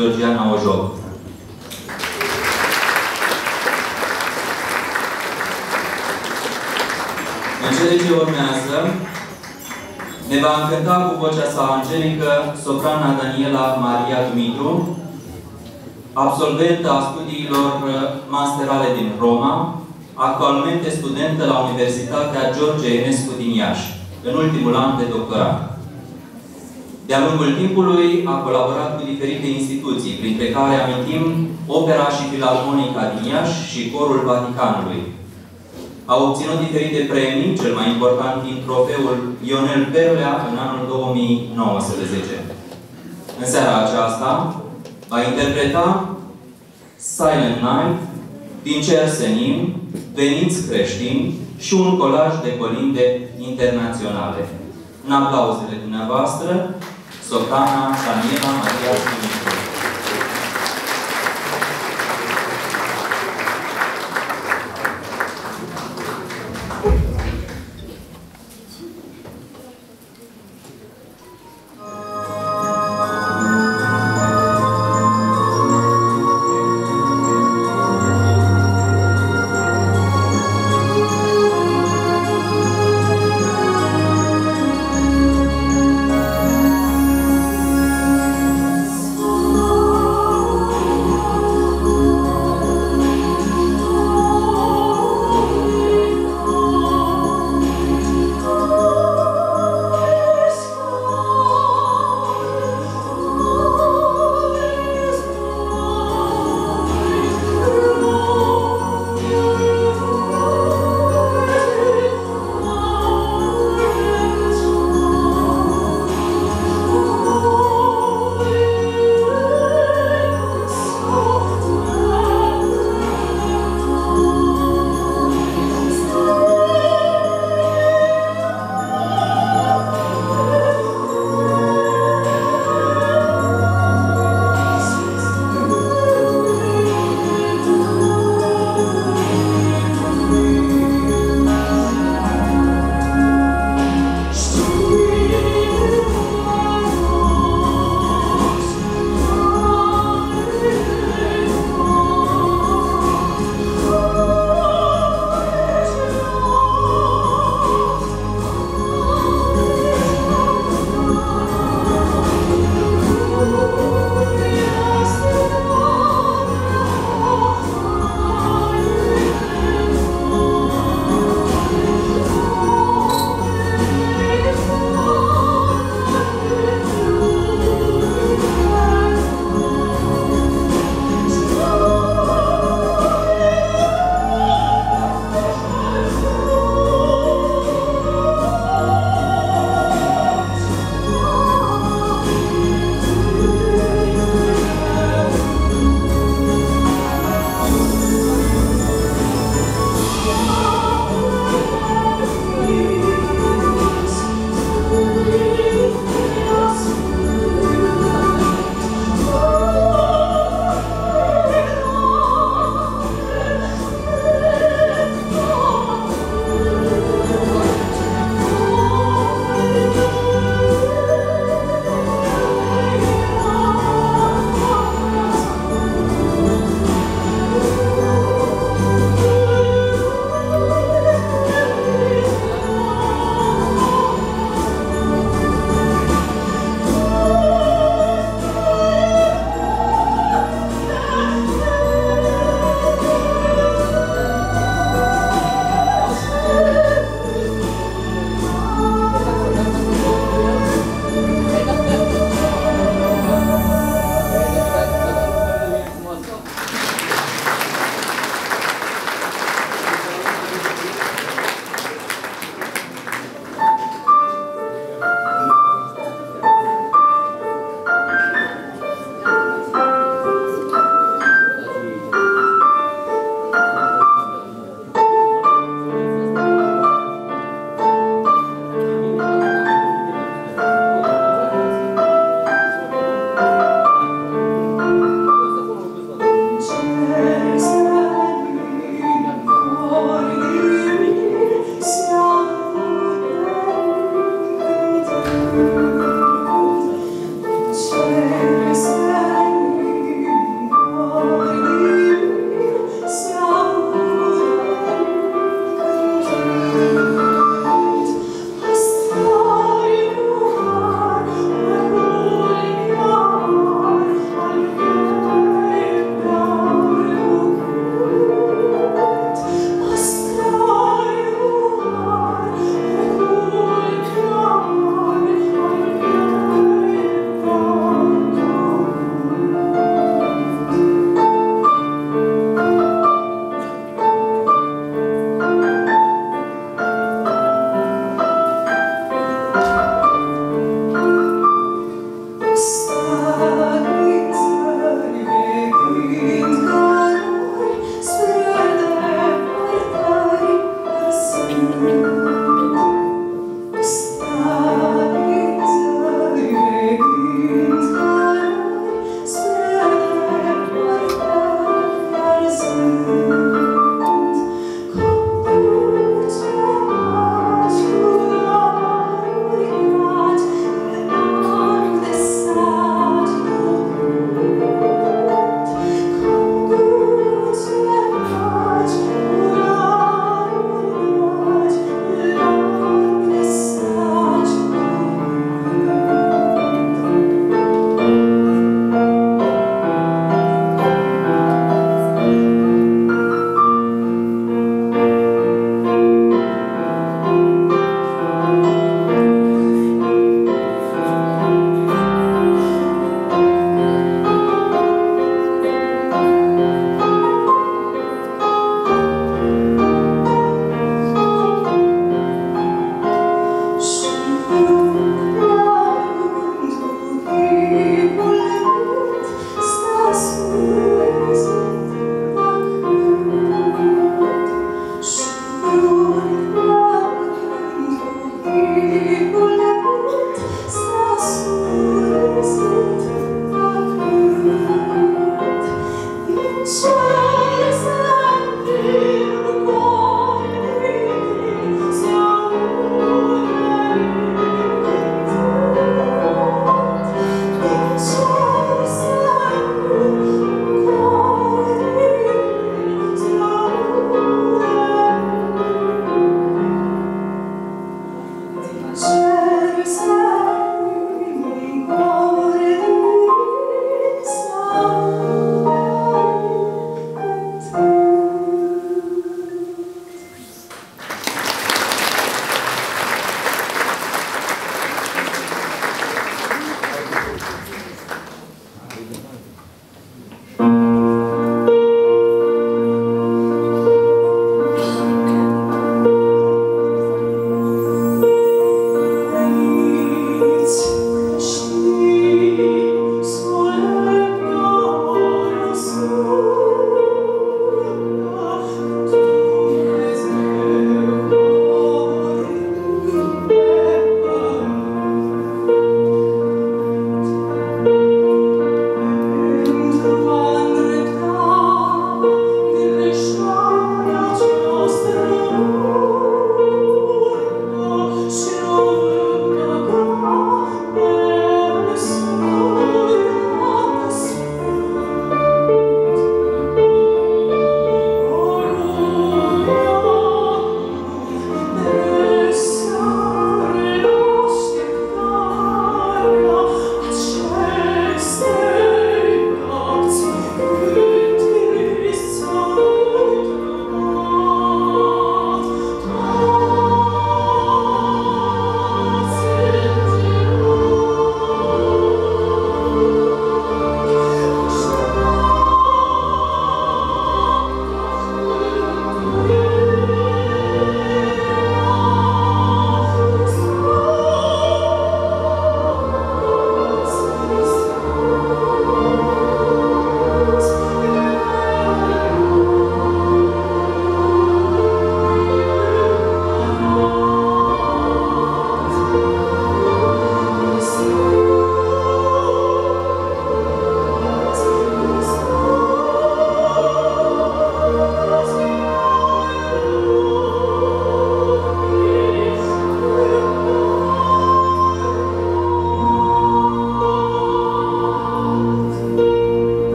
Georgiana Ojoc. În cele ce urmează, ne va încânta cu vocea sa angelică soprana Daniela Maria Dumitru, absolventă a studiilor masterale din Roma, actualmente studentă la Universitatea George Enescu din Iași în ultimul an de doctorat. De-a lungul timpului a colaborat cu diferite instituții, printre care amintim Opera și Filarmonica din Iași și Corul Vaticanului. A obținut diferite premii, cel mai important fiind trofeul Ionel Perlea în anul 2019. În seara aceasta va interpreta Silent Night, Din cer senin, Veniți creștini, și un colaj de colinde internaționale. în aplauzele dumneavoastră, soprana Daniela Maria Dumitru.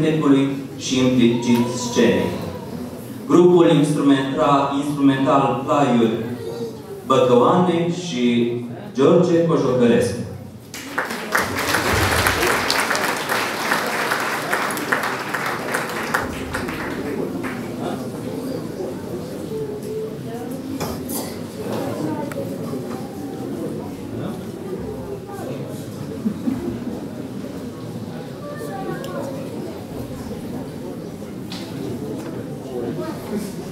cântecului și implicit scenei. Grupul instrumental Plaiuri Băcăoane și George Cojocăre. Christmas.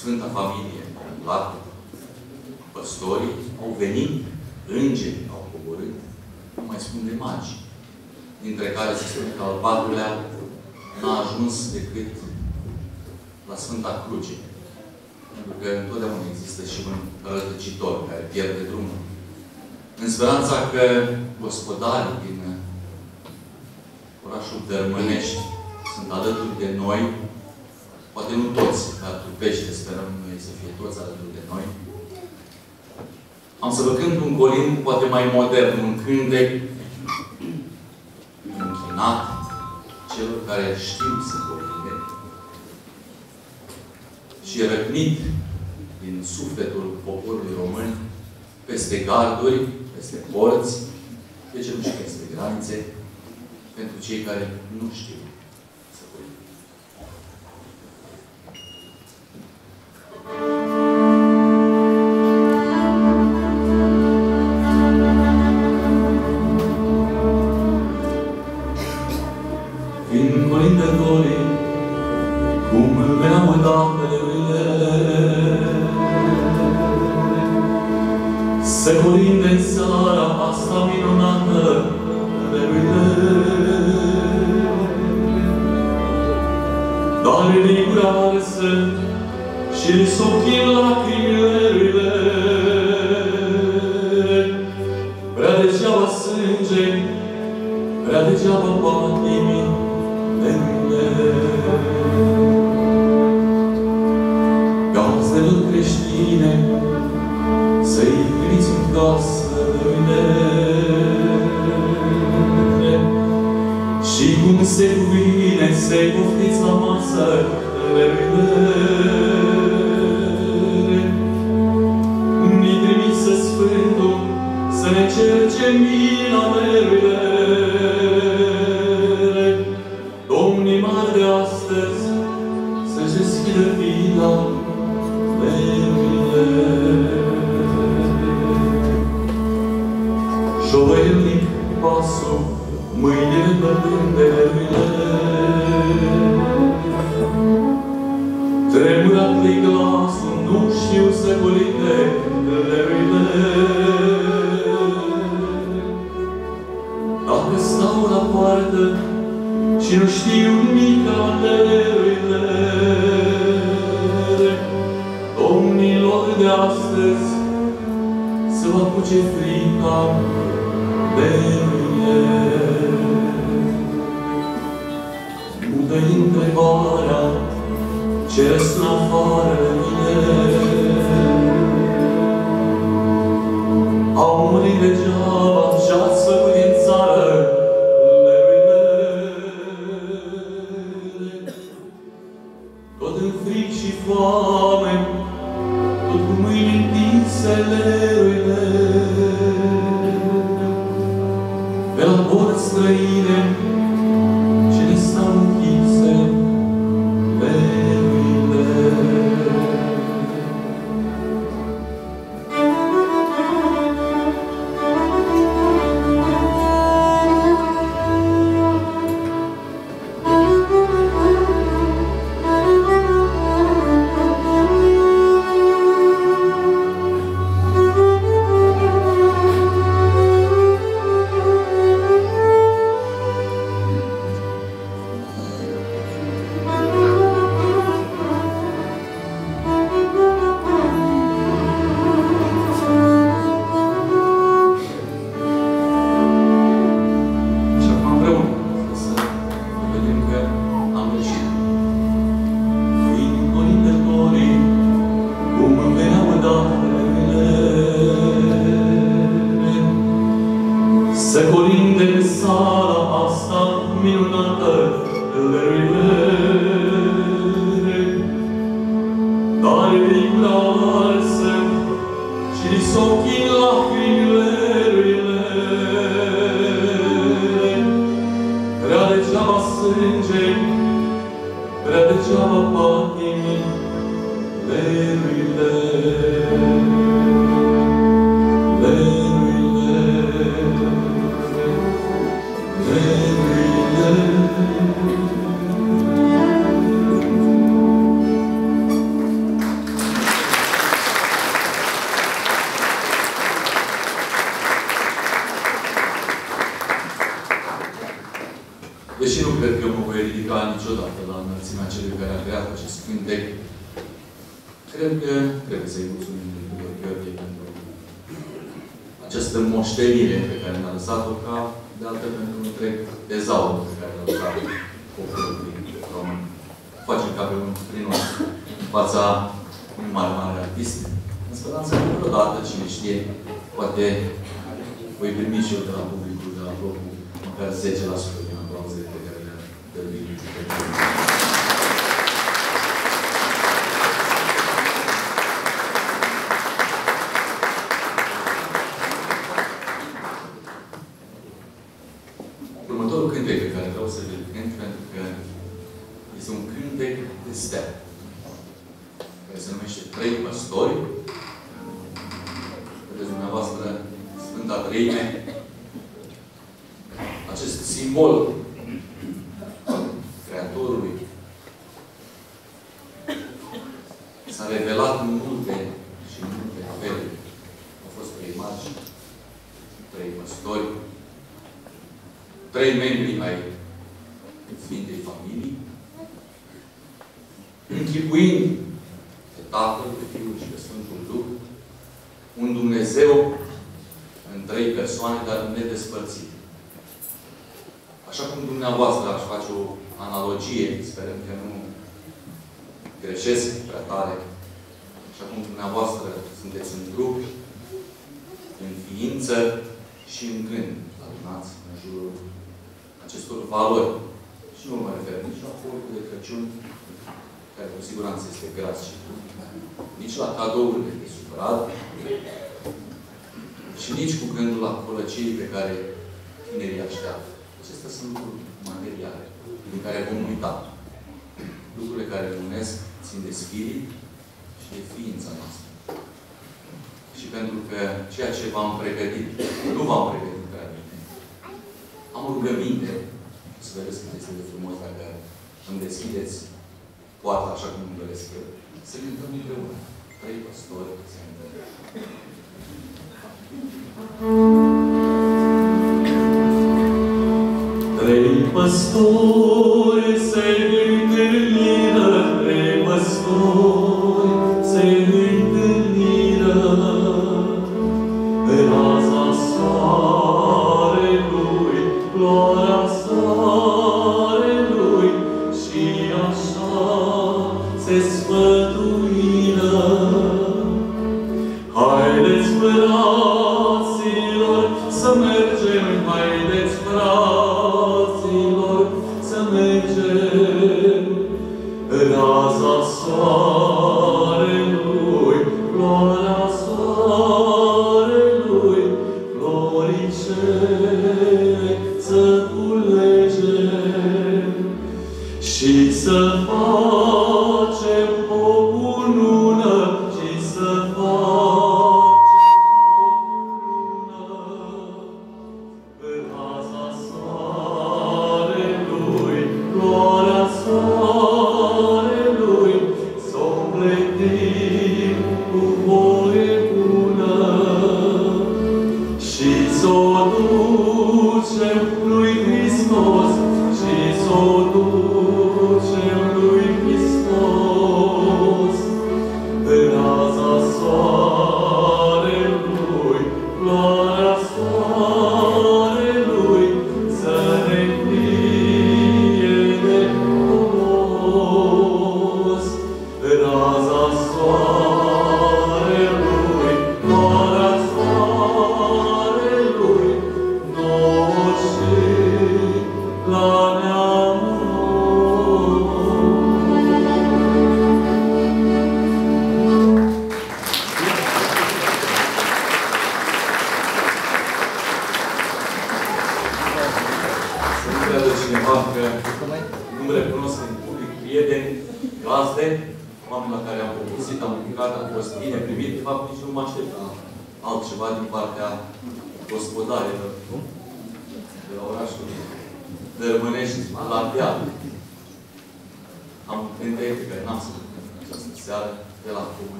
Sfânta Familie au umblat, păstorii au venit, îngeri au coborât, nu mai spun de magi, dintre care se spune că al patrulea n-a ajuns decât la Sfânta Cruce. Pentru că întotdeauna există și un rătăcitor care pierde drumul. În speranța că gospodarii din orașul Dărmănești sunt alături de noi poate nu toți, dar trupește, sperăm noi să fie toți alături de noi. Am să vă cânt un golim, poate mai modern, un cântec închinat celor care știu să colinde, și răcnit din sufletul poporului român peste garduri, peste porți, de ce nu și peste granițe, pentru cei care nu știu trei membri ai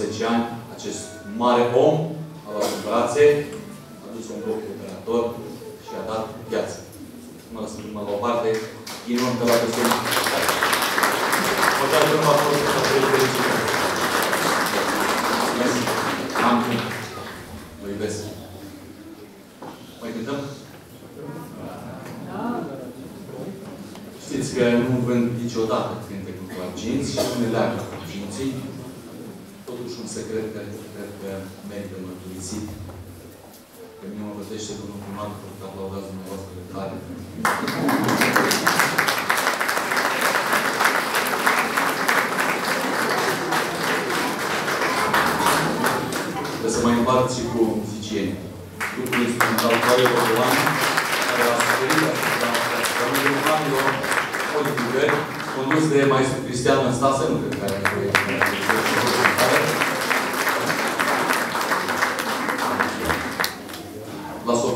as a giant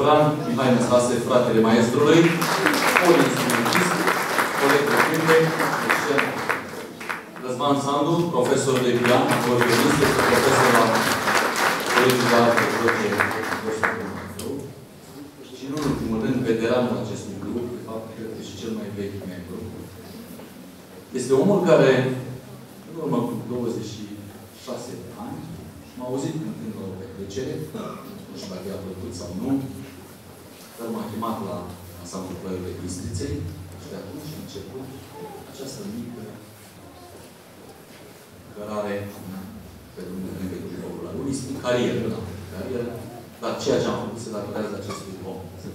Săvran, Mihai Năstase, fratele maestrului, poliționist, coleg de filme, Răzvan Sandu, profesor de pian, organist, profesor la Colegiul de Arte, și nu în ultimul rând, veteranul acestui grup, de fapt, cred că și cel mai vechi membru. Este omul care, în urmă cu 26 de ani, m-a auzit cântând la o petrecere, nu știu dacă i-a plăcut sau nu, urmat la ansamblul ploilor Bistriței și de atunci a început această mică cărare pe drumul Negătului Orul. Unii spun carieră, da. Carieră, dar ceea ce am făcut se datorează acestui om. Se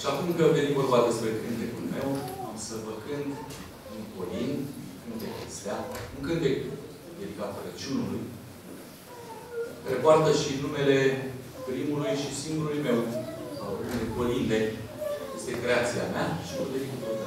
și acum că veni vorba despre cântecul meu, am să vă cânt un colin, un cântec de un cântec dedicat Crăciunului, repoartă și numele primului și singurului meu colinde. Este creația mea și o dedic tot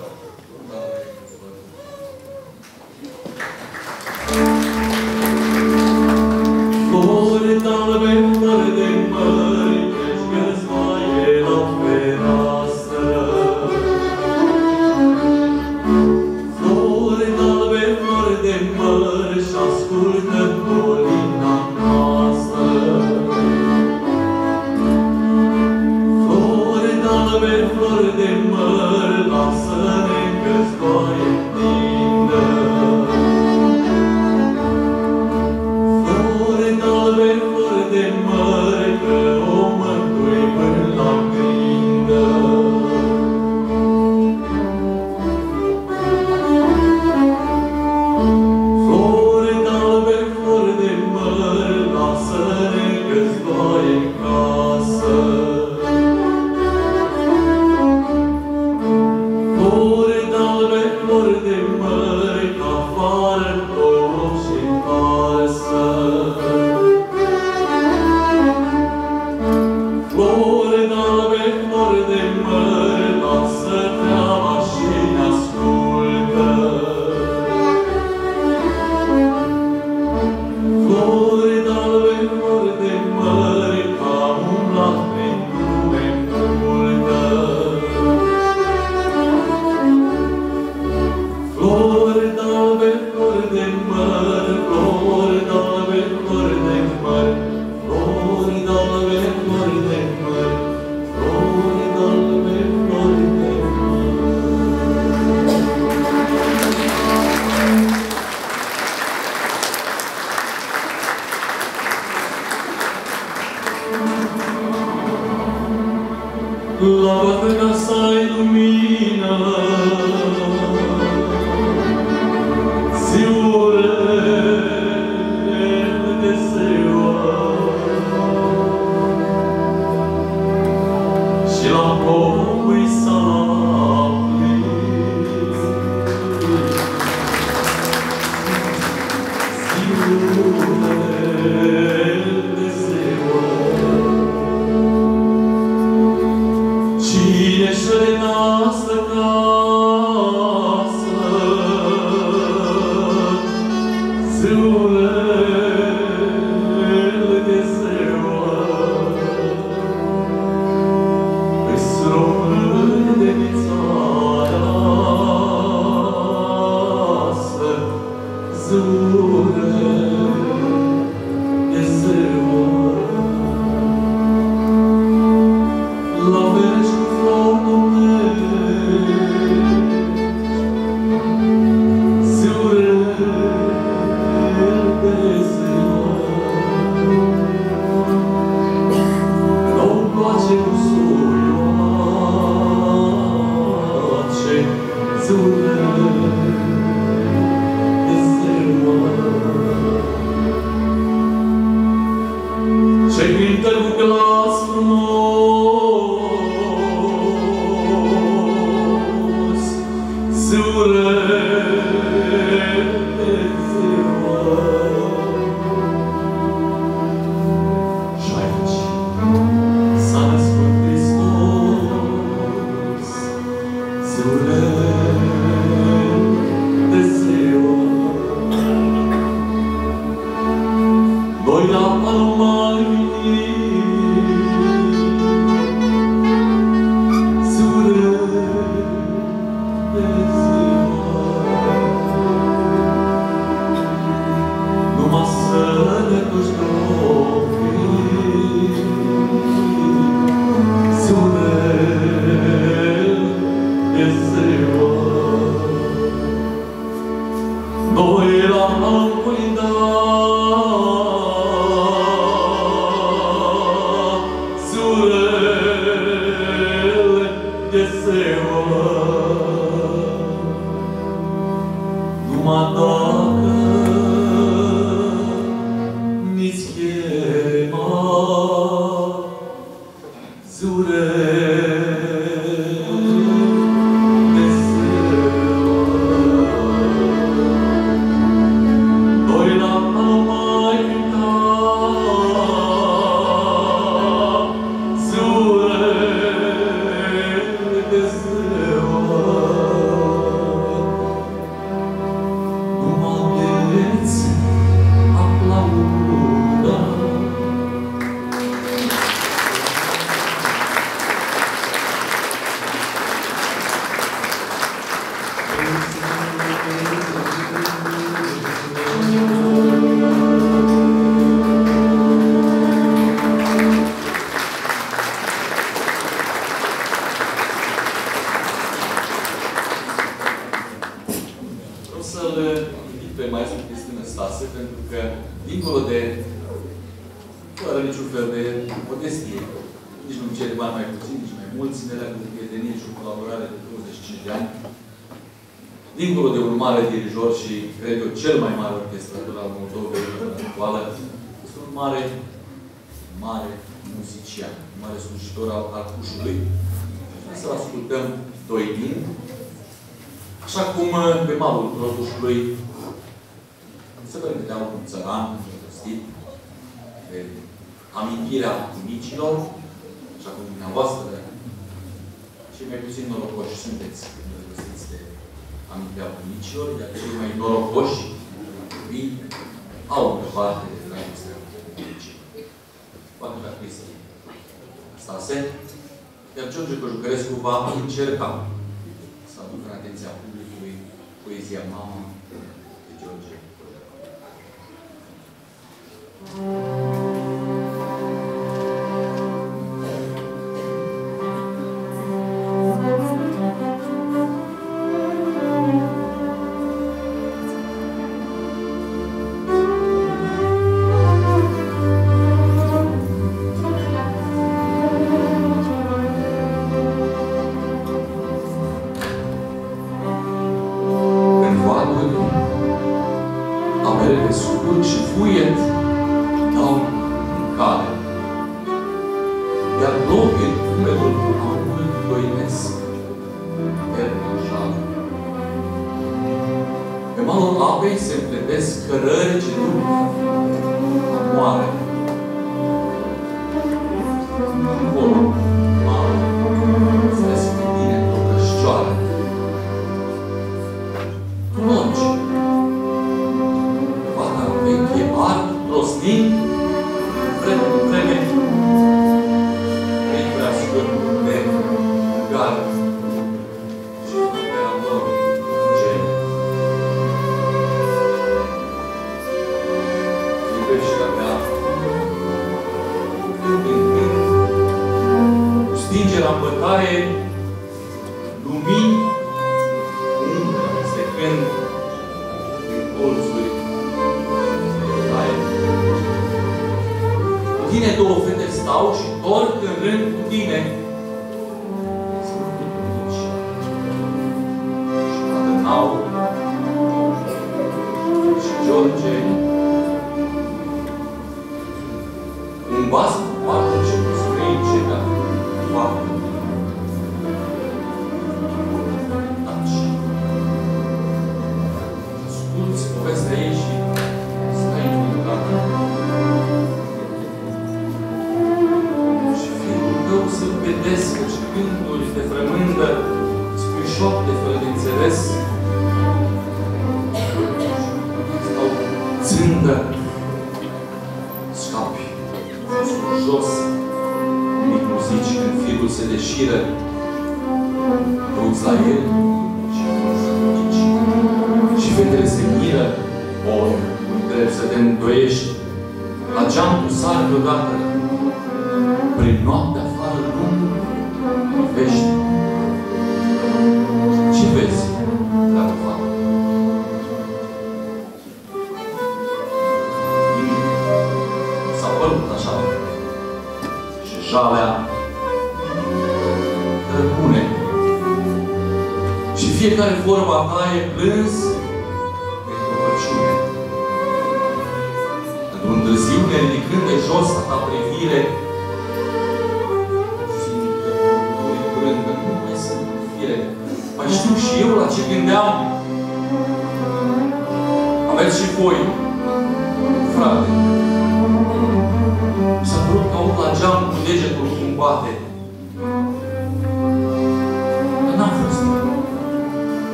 Numai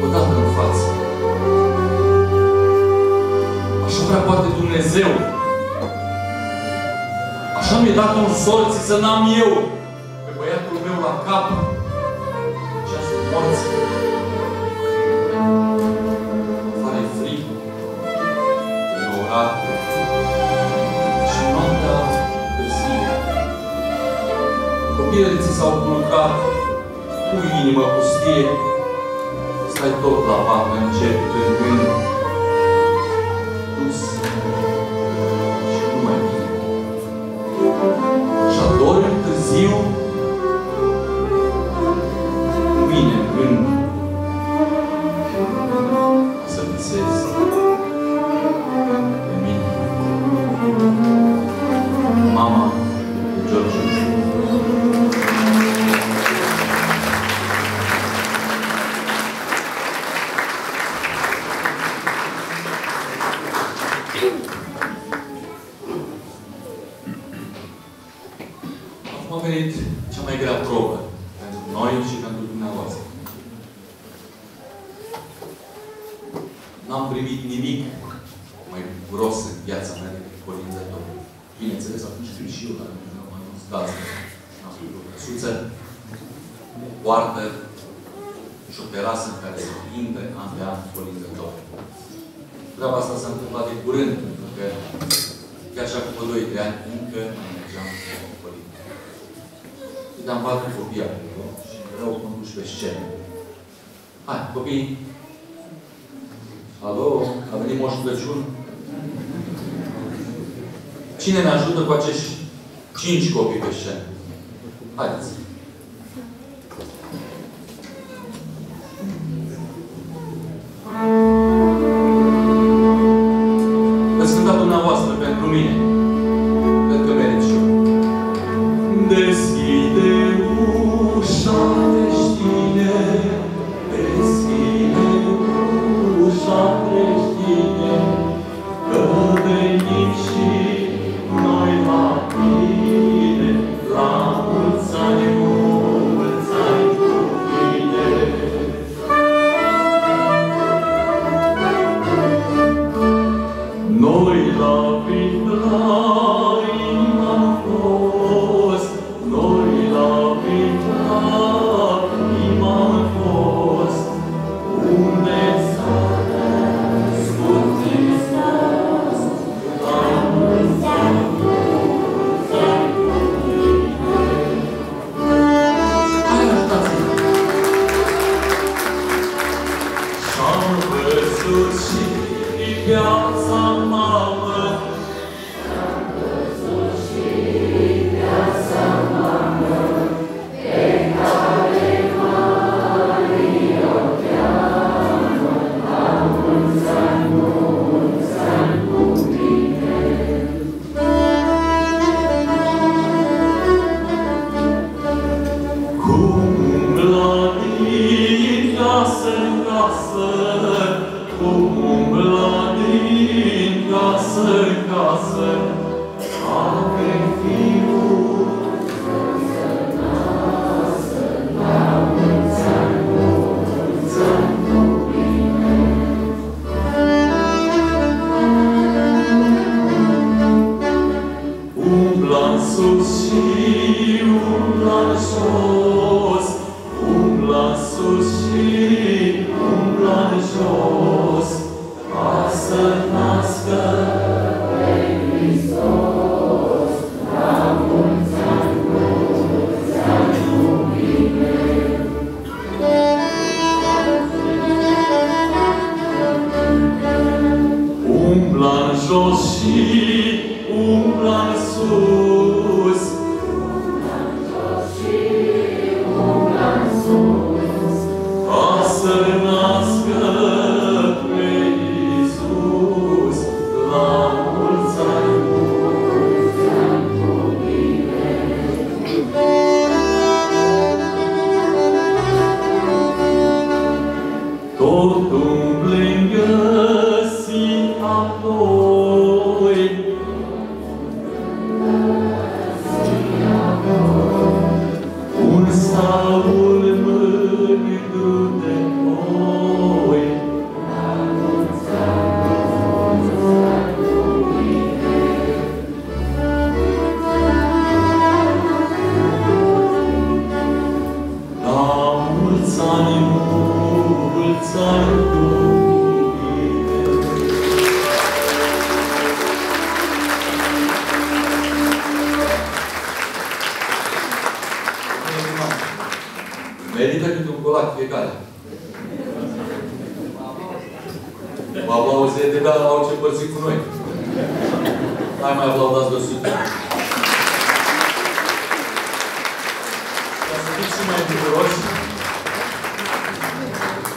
păcatul în față. Așa prea poate Dumnezeu. Așa mi-a dat un sorții să n-am eu pe băiatul meu la cap și a morții. Afară e frig, e orat, și noaptea târziu. Copiii ți s-au culcat cu inimă pustie, pe tot la pat încep în gând.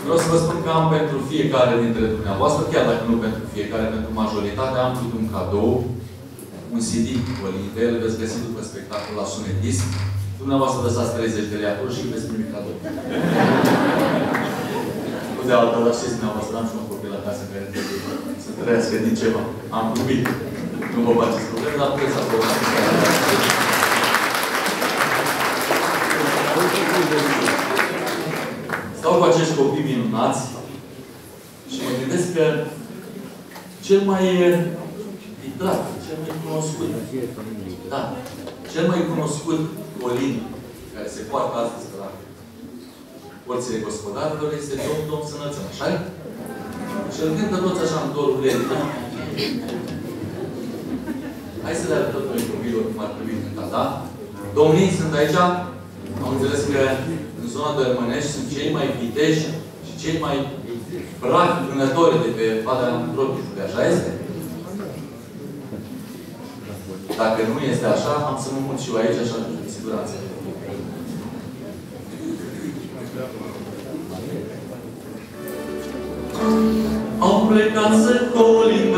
Vreau să vă spun că am pentru fiecare dintre dumneavoastră, chiar dacă nu pentru fiecare, pentru majoritate, am făcut un cadou, un CD cu Olive, îl veți găsi după spectacol la Sunet Disc. Dumneavoastră lăsați 30 de lei acolo și veți primi cadou. Nu de altă, dar știți dumneavoastră, am și un copil acasă care trebuie să trăiască din ceva. Am glumit. Nu vă faceți probleme, dar puteți să aprobați. Stau cu acești copii minunați și mă gândesc că cel mai litrat, cel mai cunoscut, da, cel mai cunoscut Olin care se poartă astăzi la porțile gospodarilor este Domn Domn Sănățân, așa -i? Și îl cântă toți așa în dorul lui, da? Hai să le arătăm noi copiilor cum ar trebui cântat, da? Domnii sunt aici, am înțeles că în zona de Rămânești sunt cei mai viteji și cei mai bravi vânători de pe Valea Antropișului, așa este? Dacă nu este așa, am să mă mut și eu aici, așa, cu siguranță. Am plecat să colindă,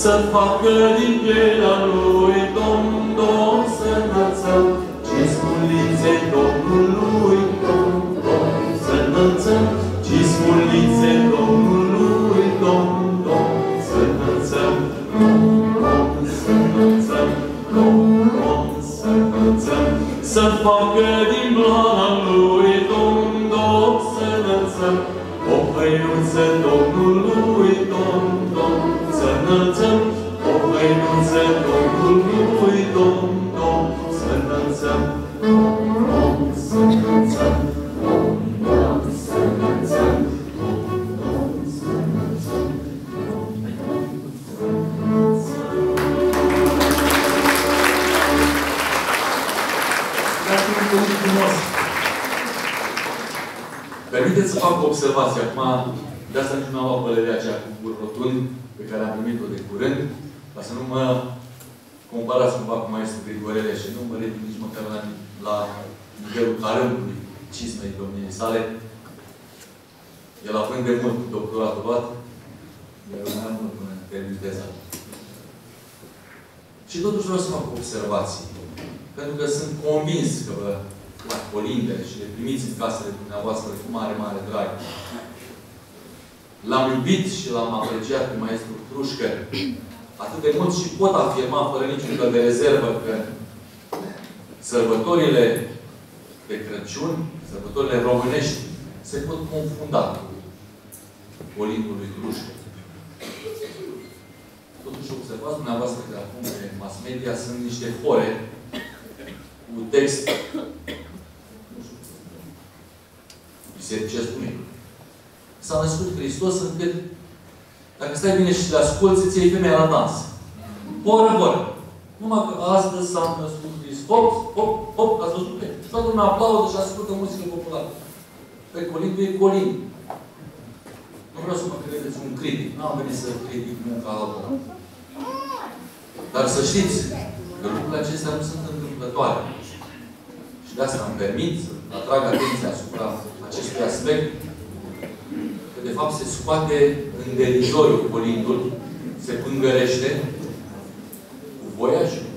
înălțăm. Să facă din pielea lui, Domn, Domn, să înălțăm. Cismulițe Domnului, Domn, Domn, să înălțăm. Cismulițe Domnului, Domn, Domn, să înălțăm. Domn, Domn, să înălțăm. Domn, Domn, să înălțăm. Să facă din blana lui, Domn, Domn, să înălțăm. O hăinuță Domnului, Domn, Domn, să înălțăm. Permiteți să fac o observație. Acum, de asta nici nu am luat pălăria aceea cu gur rotund, pe care am primit-o de curând, ca să nu mă comparați cumva cu maestru Grigorele și nu mă ridic nici măcar la, la nivelul carâmbului cismei domniei sale. El având de mult doctoratul luat, el mai mult până termin teza. Și totuși vreau să fac o observație. Pentru că sunt convins că vă la colindele și le primiți în casele dumneavoastră cu mare, mare drag. L-am iubit și l-am apreciat pe maestru Trușcă atât de mult și pot afirma fără niciun fel de rezervă că sărbătorile de Crăciun, sărbătorile românești, se pot confunda cu colindul lui Trușcă. Totuși observați dumneavoastră că acum pe mass media sunt niște fore cu text nu știu, biserică, ce spune? S-a născut Hristos încât dacă stai bine și le asculți, îți iei femeia la dans. Oră, oră. Numai că astăzi s-a născut Hristos, hop, hop, ați văzut pe Și toată lumea aplaudă și ascultă muzică populară. Pe Colin, e Colin. Nu vreau să mă credeți un critic. Nu am venit să critic munca altora. Dar să știți că lucrurile acestea nu sunt întâmplătoare. Și de asta îmi permit să atrag atenția asupra acestui aspect că de fapt se scoate în derizoriu colindul, se pângărește cu voia și cu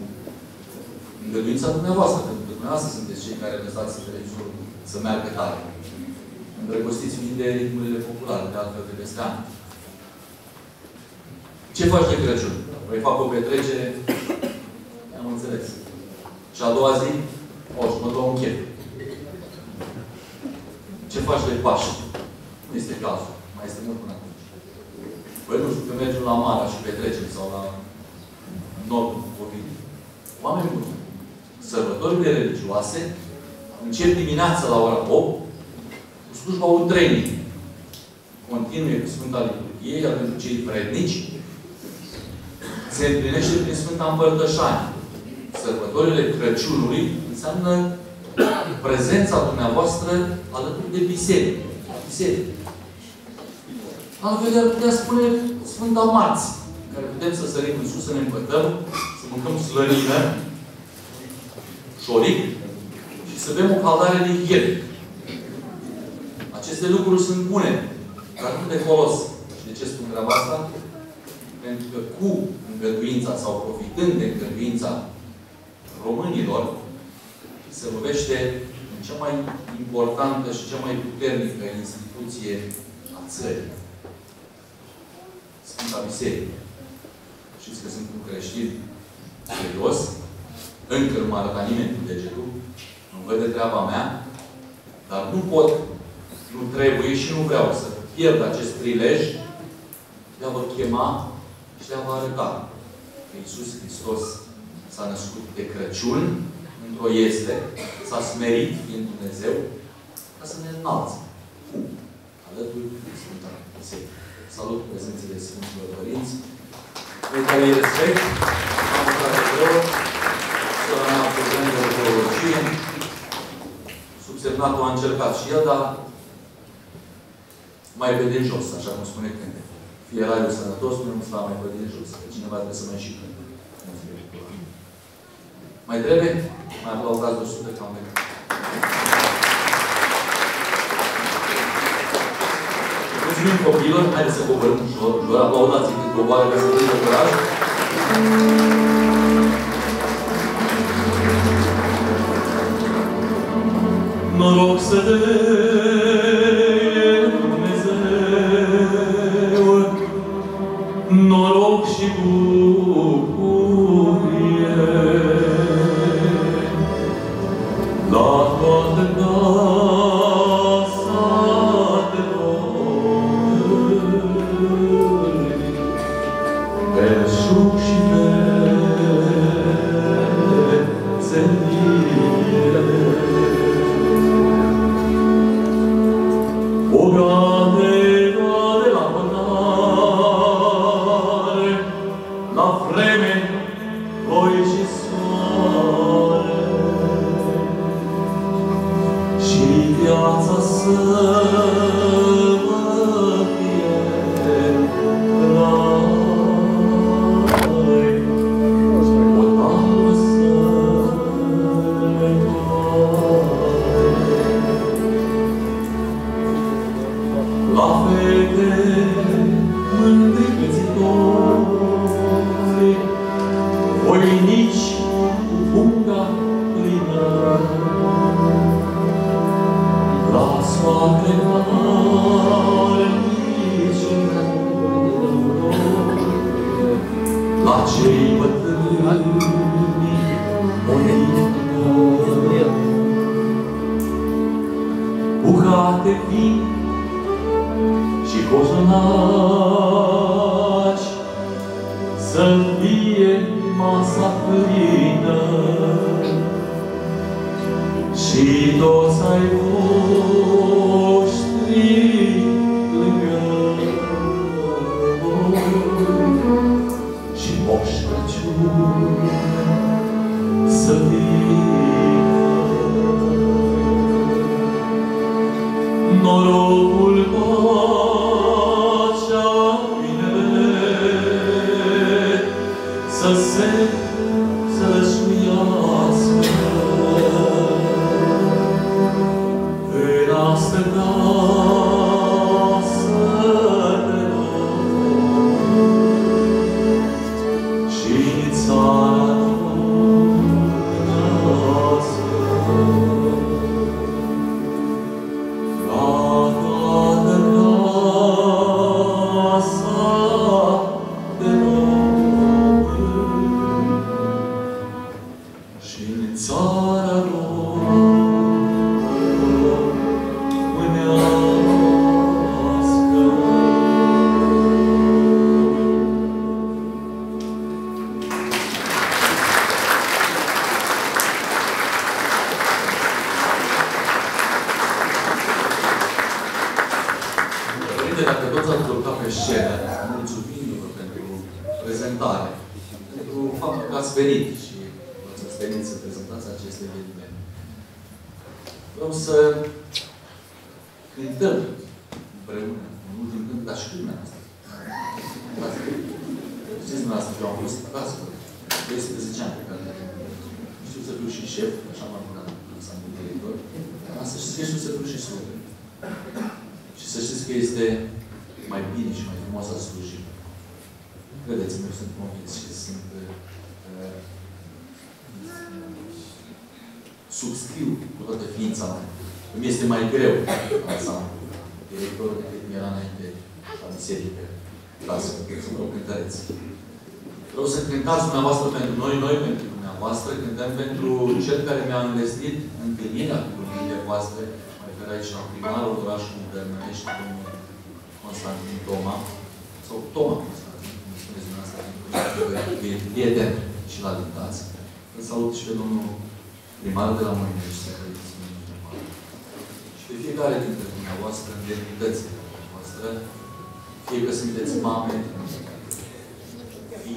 îngăduința dumneavoastră, pentru că dumneavoastră sunteți cei care lăsați televizorul să meargă tare. Îndrăgostiți fiind de ritmurile populare, de altfel de peste ani. Ce faci de Crăciun? Vrei fac o petrecere? Am înțeles. Și a doua zi? O, și mă dau un chef. Ce faci de Paște? Nu este cazul. Mai este mult până atunci. Păi nu știu, că mergem la Mara și petrecem sau la nordul Ovidiu. Oameni buni. Sărbătorile religioase încep dimineața la ora 8 cu slujba training. Continue cu Sfânta Liturghie, iar pentru cei vrednici se împlinește prin Sfânta Împărtășanie. Sărbătorile Crăciunului înseamnă prezența dumneavoastră alături de biserică. Biserică. Altfel ar putea spune Sfânta Marți, care putem să sărim în sus, să ne împătăm, să mâncăm slănină, șoric și să bem o caldare de hier. Aceste lucruri sunt bune, dar nu de folos. Și de ce spun treaba asta? Pentru că cu îngăduința sau profitând de îngăduința românilor, se lovește în cea mai importantă și cea mai puternică instituție a țării. Sfânta Biserică. Știți că sunt un creștin serios. Încă nu m-a arătat nimeni cu degetul. Nu vede treaba mea. Dar nu pot, nu trebuie și nu vreau să pierd acest prilej de a vă chema și de a vă arăta că Iisus Hristos s-a născut de Crăciun într-o este, s-a smerit fiind Dumnezeu ca să ne înalțe alături de Sfânta Biserică. Salut prezențele Sfinților Părinți, pe care îi respect, am frate rău, sora mea prezentă de teologie, subsemnatul a încercat și el, dar mai pe din jos, așa cum spune când. Fie raiul sănătos, nu nu mai pe din jos, că cineva trebuie să mai și cânte. Mai trebuie? Mai aplaudați 200 cam de Mulțumim copilor, haideți să coborâm ușor, ușor, aplaudați-i cât coboară ca să prindă curaj. Noroc să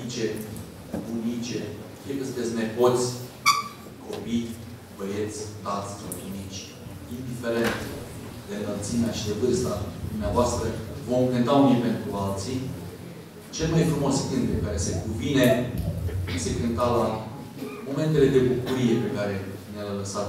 fiice, bunice, fie că sunteți nepoți, copii, băieți, tați, bunici, indiferent de înălțimea și de vârsta dumneavoastră, vom cânta unii pentru alții. Cel mai frumos cânt care se cuvine se cânta la momentele de bucurie pe care ne-a lăsat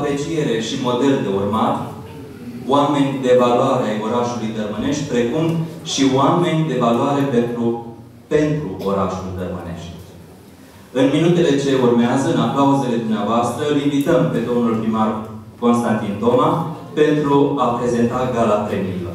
Dumnezeu. și oameni de valoare pentru, pentru orașul Dărmănești. În minutele ce urmează, în aplauzele dumneavoastră, îl invităm pe domnul primar Constantin Toma pentru a prezenta gala premiilor.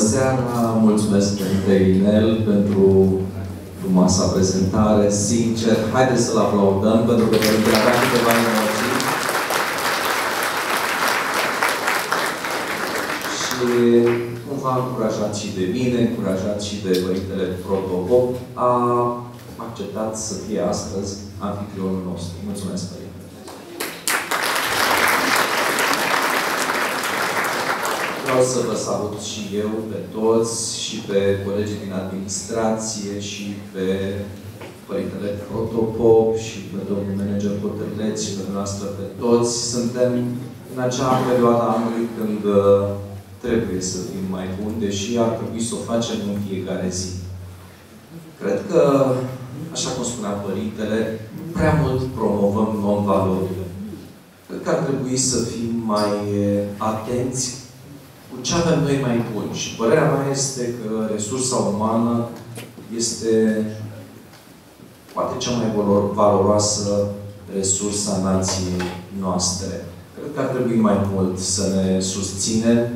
seara, mulțumesc pentru Inel pentru frumoasa prezentare. Sincer, haideți să-l aplaudăm pentru că Părintele avea câteva emoții. Și cumva încurajat și de mine, încurajat și de Părintele Protopop, a acceptat să fie astăzi anfitrionul nostru. Mulțumesc, Părinte! vreau să vă salut și eu pe toți și pe colegii din administrație și pe Părintele Protopop și pe domnul manager Cotărleț și pe noastră pe toți. Suntem în acea perioadă anului când uh, trebuie să fim mai buni, deși ar trebui să o facem în fiecare zi. Cred că, așa cum spunea Părintele, prea mult promovăm non-valorile. Cred că ar trebui să fim mai uh, atenți cu ce avem noi mai bun. Și părerea mea este că resursa umană este poate cea mai valoroasă resursa nației noastre. Cred că ar trebui mai mult să ne susținem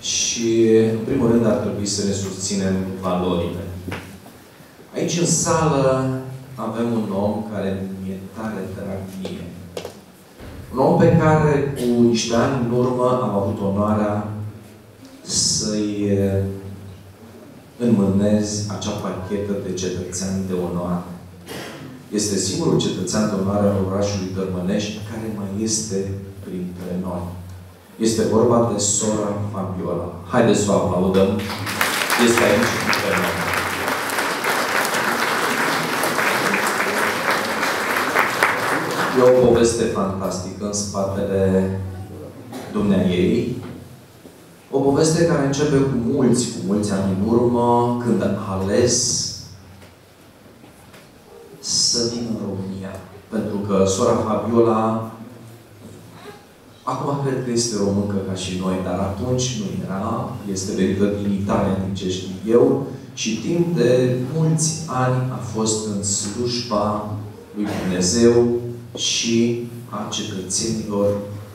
și, în primul rând, ar trebui să ne susținem valorile. Aici, în sală, avem un om care mi-e tare drag mie. Un om pe care, cu niște ani în urmă, am avut onoarea să-i înmânezi acea pachetă de cetățean de onoare. Este singurul cetățean de onoare al orașului Dărmănești care mai este printre noi. Este vorba de sora Fabiola. Haideți să o aplaudăm. Este aici printre noi. E o poveste fantastică în spatele dumnea ei. O poveste care începe cu mulți, cu mulți ani în urmă, când a ales să vină în România. Pentru că sora Fabiola Acum cred că este româncă ca și noi, dar atunci nu era. Este venită din Italia, din ce știu eu. Și timp de mulți ani a fost în slujba lui Dumnezeu și a cetățenilor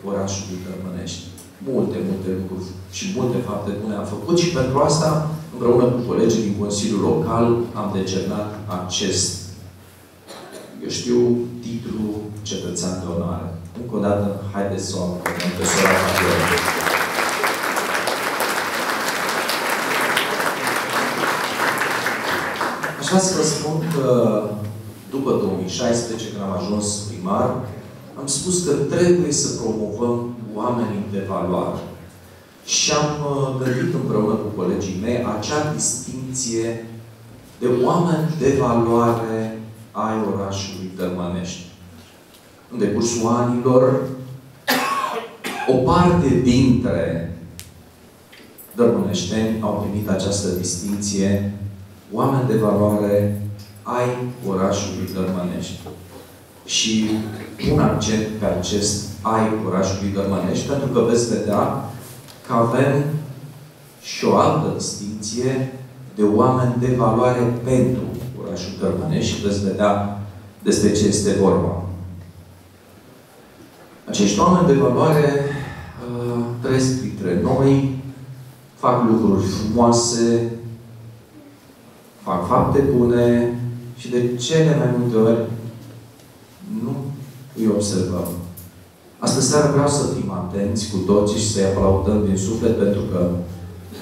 orașului Tărmănești. Multe, multe lucruri și multe fapte bune a făcut și pentru asta, împreună cu colegii din Consiliul Local, am decernat acest, eu știu, titlu cetățean de onoare. Încă o dată, haideți să o acordăm pe sora Fabiola. Aș vrea să vă spun că după 2016, când am ajuns primar, am spus că trebuie să promovăm oamenii de valoare. Și am uh, gândit împreună cu colegii mei acea distinție de oameni de valoare ai orașului Tărmănești. În decursul anilor, o parte dintre dărmâneșteni au primit această distinție oameni de valoare ai orașului Dărmănești. Și pun accent pe acest ai orașului Dărmănești, pentru că veți vedea că avem și o altă distinție de oameni de valoare pentru orașul Dărmănești și veți vedea despre ce este vorba. Acești oameni de valoare uh, trăiesc printre noi, fac lucruri frumoase, fac fapte bune, și de cele mai multe ori nu îi observăm. Astăzi seara vreau să fim atenți cu toții și să-i aplaudăm din suflet pentru că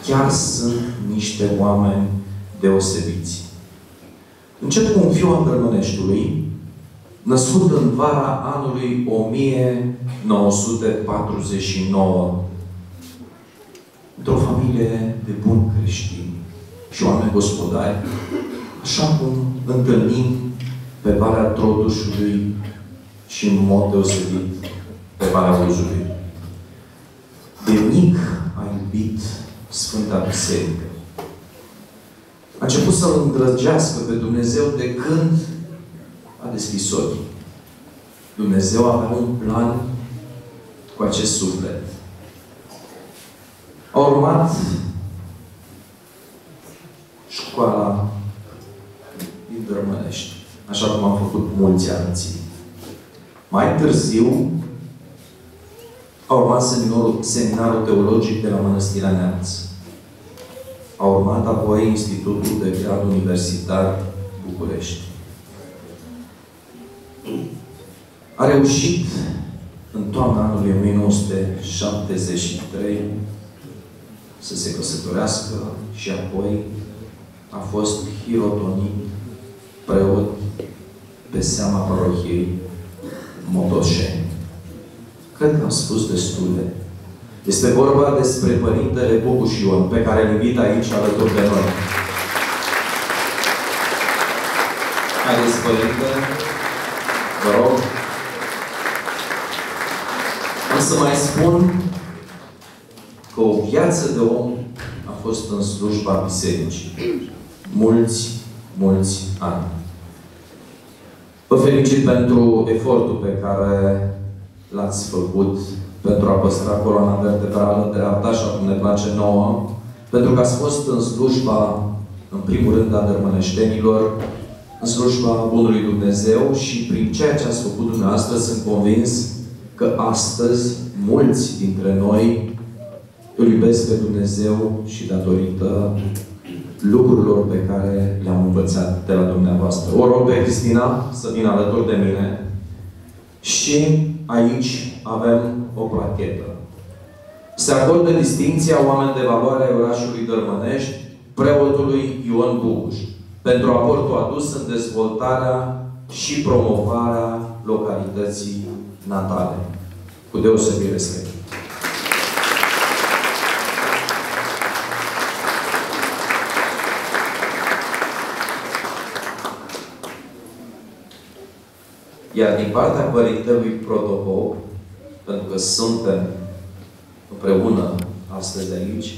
chiar sunt niște oameni deosebiți. Încep cu un fiu al Bărmăneștiului, născut în vara anului 1949, într-o familie de buni creștini și oameni gospodari, așa cum întâlnim pe Valea Trodușului și în mod deosebit pe Valea Uzului. De mic a iubit Sfânta Biserică. A început să-L îndrăgească pe Dumnezeu de când a deschis ochii. Dumnezeu avea un plan cu acest suflet. A urmat școala Dărmănești, așa cum am făcut mulți alții. Mai târziu a urmat seminarul, seminarul teologic de la Mănăstirea Neamț. A urmat apoi Institutul de Grad Universitar București. A reușit în toamna anului 1973 să se căsătorească și apoi a fost hirotonit preot pe seama parohiei Motoșeni. Cred că am spus destule. Este vorba despre Părintele Boguș Ion, pe care îl invit aici alături de noi. Haideți, Părinte, vă rog. Am să mai spun că o viață de om a fost în slujba bisericii. Mulți, mulți ani. Vă felicit pentru efortul pe care l-ați făcut pentru a păstra coloana vertebrală dreapta, așa cum ne place nouă, pentru că ați fost în slujba, în primul rând, a dărmăneștenilor, în slujba Bunului Dumnezeu și prin ceea ce ați făcut dumneavoastră sunt convins că astăzi mulți dintre noi îl iubesc pe Dumnezeu și datorită lucrurilor pe care le-am învățat de la dumneavoastră. O rog pe Cristina să vină alături de mine și aici avem o plachetă. Se acordă distinția oameni de valoare ai orașului Dărmănești preotului Ion Buguș pentru aportul adus în dezvoltarea și promovarea localității natale. Cu deosebire respect. Iar din partea Părintelui Protopop, pentru că suntem împreună astăzi aici,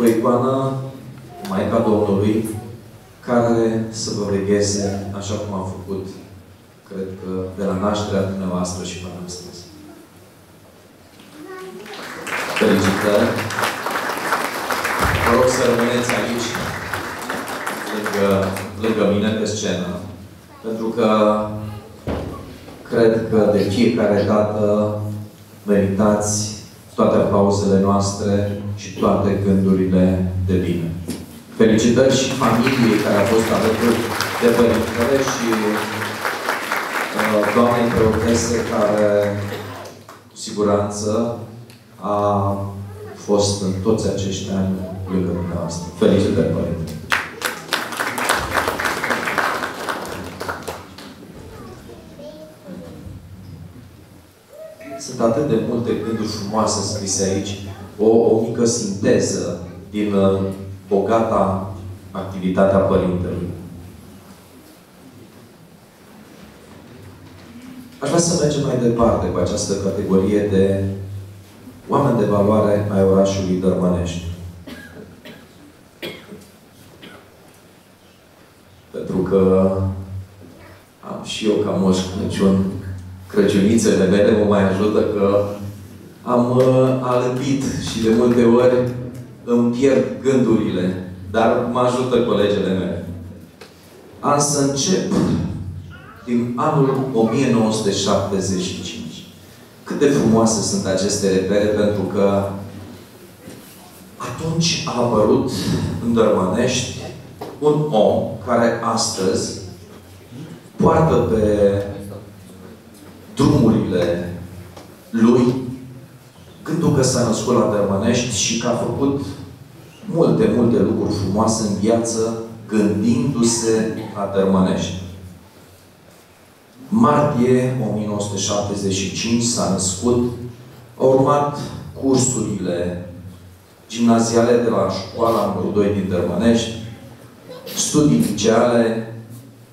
o icoană Maica Domnului, care să vă vegheze așa cum am făcut, cred că, de la nașterea dumneavoastră și până astăzi. Felicitări! Vă rog să rămâneți aici, lângă, lângă mine, pe scenă, pentru că cred că de fiecare dată meritați toate aplauzele noastre și toate gândurile de bine. Felicitări și familiei care a fost alături de părintele și uh, doamnei preotese care, cu siguranță, a fost în toți acești ani lângă dumneavoastră. Felicitări, părinte! Sunt atât de multe gânduri frumoase scrise aici, o, o mică sinteză din uh, bogata activitatea Părintelui. Aș vrea să mergem mai departe cu această categorie de oameni de valoare ai orașului Dărmănești. Pentru că am și eu ca Moș Crăciun Crăciunițele mele mă mai ajută că am uh, alăpit și de multe ori îmi pierd gândurile, dar mă ajută colegele mele. Am să încep din anul 1975. Cât de frumoase sunt aceste repere, pentru că atunci a apărut în Dărmănești un om care astăzi poartă pe drumurile lui gândul că s-a născut la Dărmănești și că a făcut multe, multe lucruri frumoase în viață gândindu-se la Dărmănești. Martie 1975 s-a născut, a urmat cursurile gimnaziale de la școala numărul 2 din Dărmănești, studii liceale,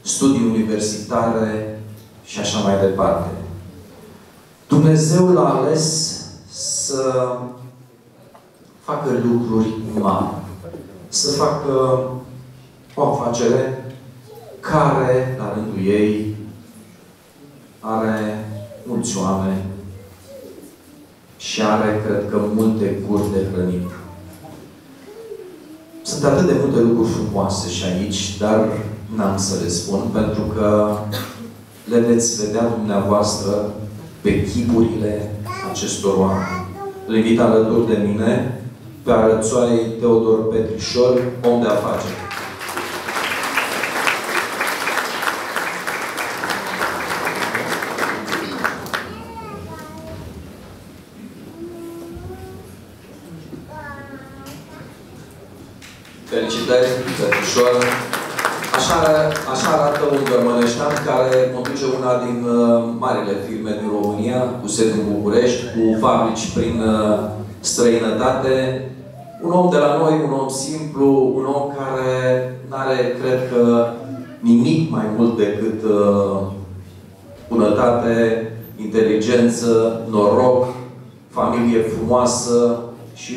studii universitare și așa mai departe. Dumnezeu l-a ales să facă lucruri mari. Să facă o afacere care, la rândul ei, are mulți oameni și are, cred că, multe guri de hrănit. Sunt atât de multe lucruri frumoase și aici, dar n-am să le spun, pentru că le veți vedea dumneavoastră pe chipurile acestor oameni. Îl invit alături de mine pe arățoarei Teodor Petrișor, om de afaceri. Felicitări, Petrișor! Așa, așa arată un gărmăneștean care conduce una din uh, marile firme din România, cu sediu în București, cu fabrici prin uh, străinătate. Un om de la noi, un om simplu, un om care nu are, cred că, nimic mai mult decât uh, bunătate, inteligență, noroc, familie frumoasă și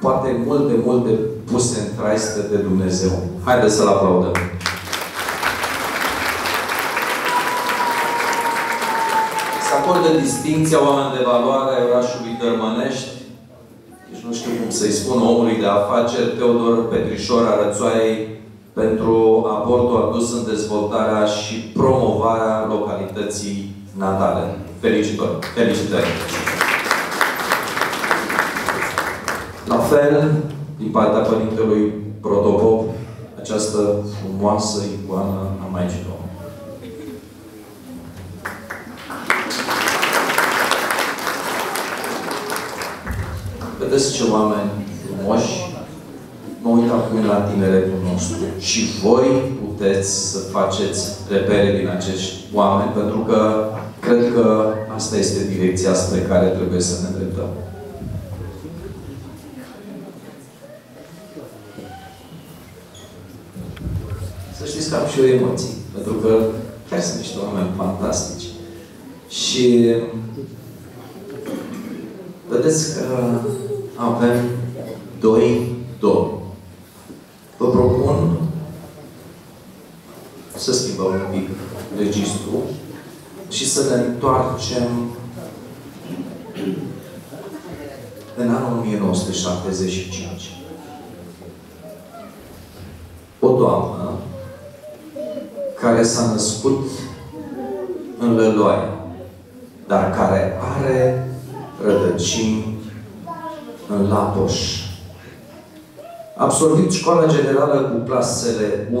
poate multe, multe puse în traiste de Dumnezeu. Haideți să-L aplaudăm! Acordă distinția oameni de valoare ai orașului Dărmănești. Deci nu știu cum să-i spun omului de afaceri, Teodor Petrișor Arățoaiei, pentru aportul adus în dezvoltarea și promovarea localității natale. Felicitări! Felicitări! La fel, din partea Părintelui Protopop, această frumoasă icoană a Maicii Domnului. Vedeți ce oameni frumoși. Mă uit acum până la tineretul nostru. Și voi puteți să faceți repere din acești oameni, pentru că cred că asta este direcția spre care trebuie să ne îndreptăm. Să știți că am și eu emoții, pentru că chiar sunt niște oameni fantastici. Și vedeți că avem doi domni. Vă propun să schimbăm un pic registru și să ne întoarcem în anul 1975. O doamnă care s-a născut în Lăloaia, dar care are rădăcini în Lapoș. A absolvit școala generală cu clasele 1-8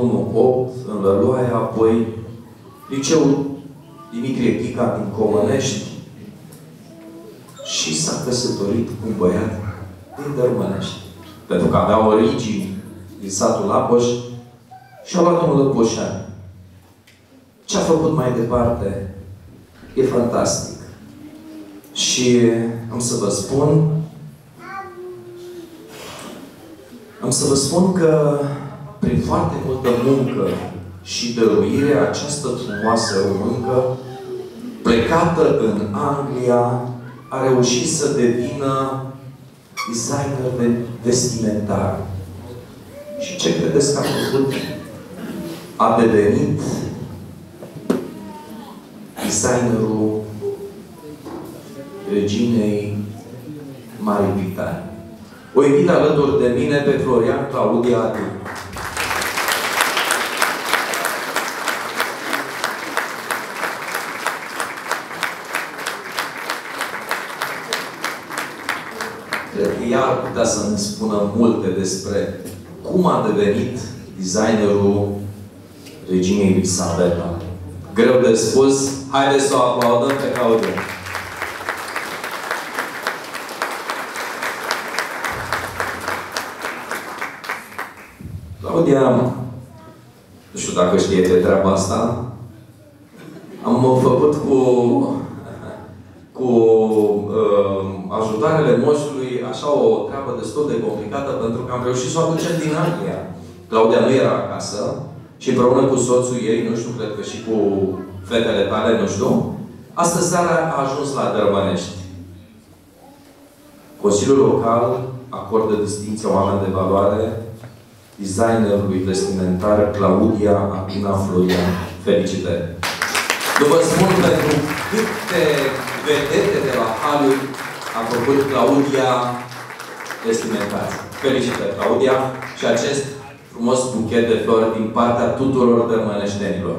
în Lăloaia, apoi liceul Dimitrie Pica din Comănești și s-a căsătorit cu un băiat din Dărmănești. Pentru că avea origini din satul Lapoș și a luat un lăpoșan. Ce a făcut mai departe e fantastic. Și am să vă spun am să vă spun că prin foarte multă muncă și dăruire, această frumoasă româncă, plecată în Anglia, a reușit să devină designer vestimentar. Și ce credeți că a făcut? A devenit designerul reginei Marii Britanii. O invit alături de mine pe Florian Claudia Adu. Cred că ea ar putea să ne spună multe despre cum a devenit designerul reginei Elisabeta. Greu de spus. Haideți să o aplaudăm pe Claudia. Claudia, nu știu dacă știe de treaba asta, am făcut cu, cu uh, ajutoarele moșului așa o treabă destul de complicată pentru că am reușit să o aducem din Anglia. Claudia nu era acasă și împreună cu soțul ei, nu știu, cred că și cu fetele tale, nu știu, astăzi seara a ajuns la Dărmănești. Consiliul Local acordă distinția oameni de valoare designerului vestimentar Claudia Acuna Florian. Felicitări! Nu vă spun pentru câte vedete de la Hollywood a făcut Claudia vestimentar. Felicitări, Claudia, și acest frumos buchet de flori din partea tuturor dărmăneștenilor.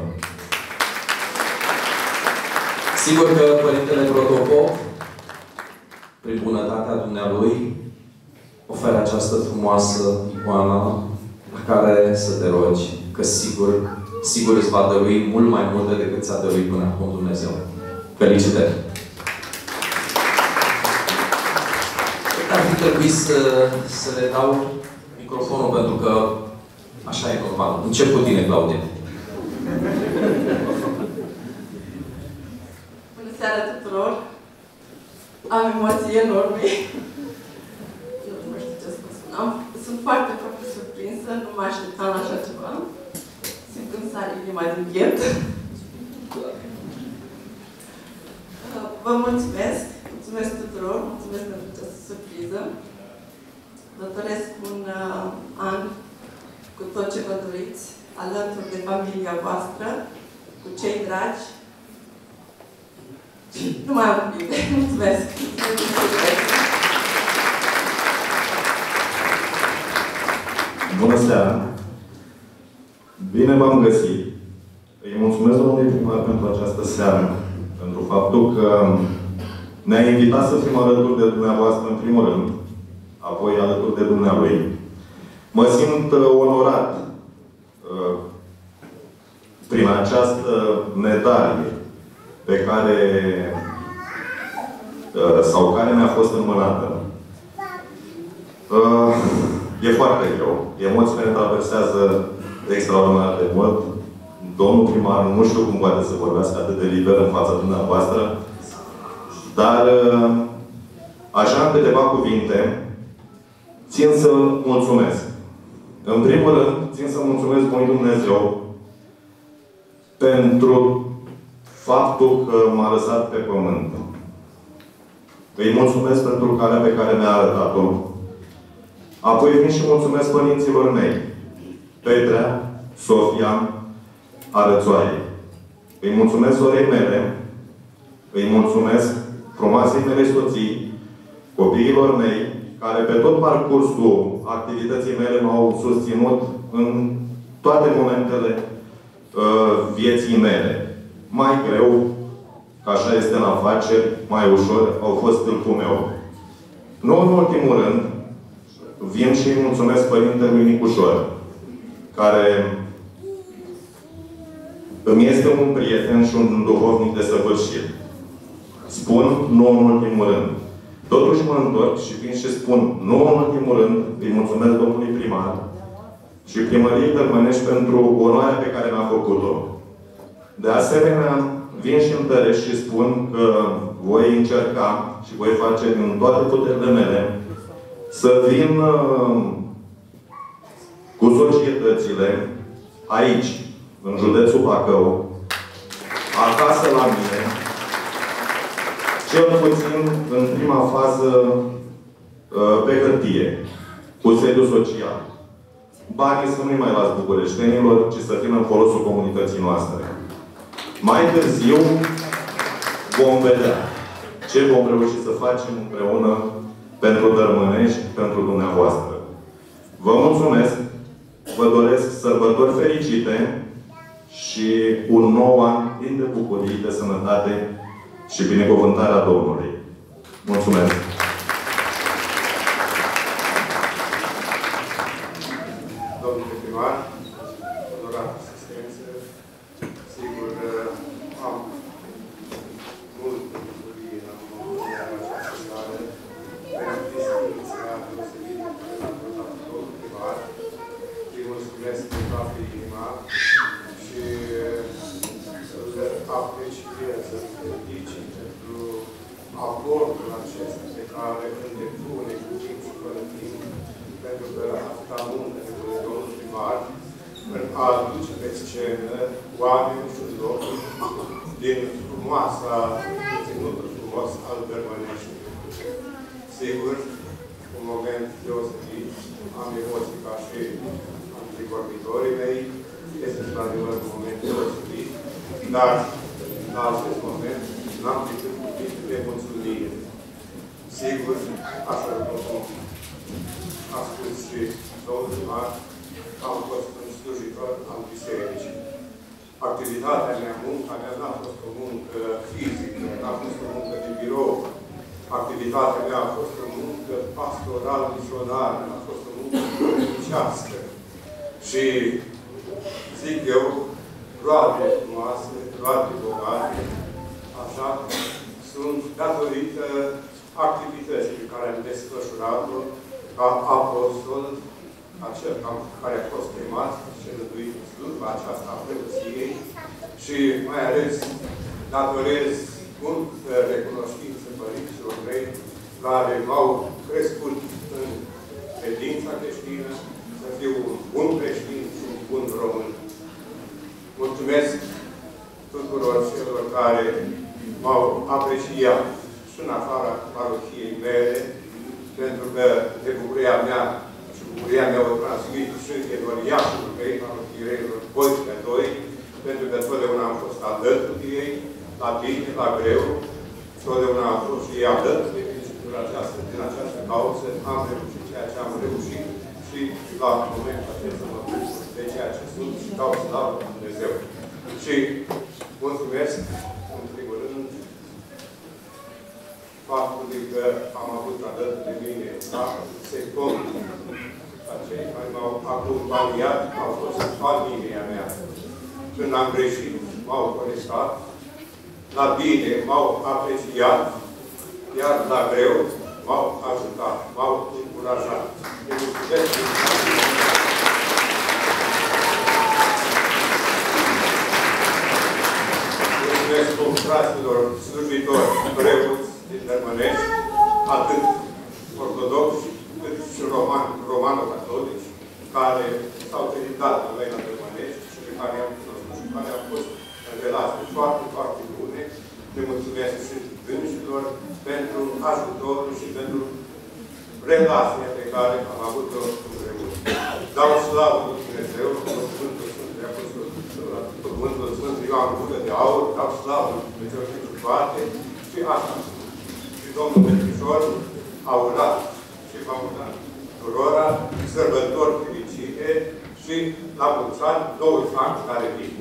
Sigur că Părintele Protopop, prin bunătatea dumnealui, oferă această frumoasă icoană la care să te rogi, că sigur, sigur îți va dărui mult mai multe decât ți-a dăruit până acum Dumnezeu. Felicitări! Ar fi trebuit să, să le dau microfonul, pentru că așa e normal. Încep cu tine, Claudia. Bună seara tuturor! Am emoții enorme. Nu știu ce să spun. Am, sunt foarte, foarte surprinsă. Nu mă așteptam la așa ceva. Simt cum sare inima din piept. Vă mulțumesc. Mulțumesc tuturor. Mulțumesc pentru această surpriză. Vă doresc un uh, an cu tot ce vă doriți, alături de familia voastră, cu cei dragi. Nu mai am cuvinte. Mulțumesc. Mulțumesc. Bună seara! Bine v-am găsit! Îi mulțumesc domnului primar pentru această seară, pentru faptul că ne-a invitat să fim alături de dumneavoastră în primul rând, apoi alături de dumnealui. Mă simt uh, onorat uh, prin această medalie pe care uh, sau care mi-a fost înmânată. E foarte greu. Emoțiile ne traversează extraordinar de mult. Domnul primar nu știu cum poate să vorbească atât de liber în fața dumneavoastră, dar așa în câteva cuvinte, țin să mulțumesc. În primul rând, țin să mulțumesc Bunului Dumnezeu pentru faptul că m-a lăsat pe pământ. Îi mulțumesc pentru calea pe care mi-a arătat-o. Apoi vin și mulțumesc părinților mei. Petrea, Sofia, Arățoaie. Îi mulțumesc sorei mele. Îi mulțumesc frumoasei mele soții, copiilor mei, care pe tot parcursul activității mele m-au susținut în toate momentele uh, vieții mele. Mai greu, că așa este în afaceri, mai ușor, au fost stâlpul meu. Nu în ultimul rând, vin și îi mulțumesc Părintelui Nicușor, care îmi este un prieten și un duhovnic de săvârșit. Spun, nu în ultimul rând. Totuși mă întorc și vin și spun, nu în ultimul rând, îi mulțumesc domnului primar și primăriei Tărmănești pentru onoarea pe care mi-a făcut-o. De asemenea, vin și întăresc și spun că voi încerca și voi face din toate puterile mele să vin uh, cu societățile aici, în județul Bacău, acasă la mine, cel puțin în prima fază uh, pe hârtie, cu sediu social. Banii să nu-i mai las bucureștenilor, ci să vină în folosul comunității noastre. Mai târziu vom vedea ce vom reuși să facem împreună pentru Dărmânești, pentru dumneavoastră. Vă mulțumesc, vă doresc sărbători fericite și un nou an plin de bucurii, de sănătate și binecuvântarea Domnului. Mulțumesc! Domnule primar, onorat asistență, sigur, am mult bucurie în această seară pentru distinția deosebită pe care l-a acordat domnul primar. Îi mulțumesc din toată inima și îl apreciez, îl felicit pentru aportul acesta pe care îl depune cu timp și fără timp, pentru că atâta muncă de domnul primar în a aduce pe scenă oameni și locuri din frumoasa, ținutul frumos al Bărmănești. Sigur, un moment deosebit, am emoții ca și antivorbitorii mei, este într-adevăr un moment deosebit, dar la acest moment n-am decât cuvinte de mulțumire. Sigur, așa cum a spus și domnul primar, am fost un slujitor al bisericii. Activitatea mea, munca mea, n-a fost o muncă fizică, n-a fost o muncă de birou. Activitatea mea a fost o muncă pastoral misionară, a fost o muncă politicească. Și zic eu, roade frumoase, roade bogate, așa, sunt datorită activității pe care am desfășurat-o ca apostol, acel care a fost chemat și rânduit în slujba aceasta a preoției și mai ales datorez multă recunoștință părinților mei care m-au crescut în credința creștină, să fiu un bun creștin și un bun român. Mulțumesc tuturor celor care m-au apreciat și în afara parohiei mele, pentru că de bucuria mea și bucuria mea o transmit și evoriașul mei, parohierilor Boică doi, pentru că totdeauna am fost alături de ei, la bine, la greu, totdeauna am fost și ei alături de mine și din această, din această cauză am reușit ceea ce am reușit și la momentul acesta mă bucur de ceea ce sunt și dau slavă la Dumnezeu. Și mulțumesc, în primul rând, faptului că am avut alături de mine la secund acei care m-au acompaniat, au fost familia mea. Când am greșit, m-au corestat, la bine m-au apreciat, iar la greu m-au ajutat, m-au încurajat. Mulțumesc fraților slujitori preoți din Dărmănești, atât ortodoxi, cât și roman, romano-catolici, care s-au dedicat la noi la Dărmănești și pe care am cunoscut și care au fost în relații foarte, foarte bune. Le mulțumesc și dânșilor pentru ajutorul și pentru relația pe care am avut-o împreună. Dau slavă lui Dumnezeu, Sfântul Sfântului Apostol, Cuvântul Sfânt Ioan Gură de Aur, dau slavă lui Dumnezeu pentru toate și asta. Și Domnul Petrișor a urat și v-a urat tuturora sărbători fericite și la mulți ani, 20 ani care vin.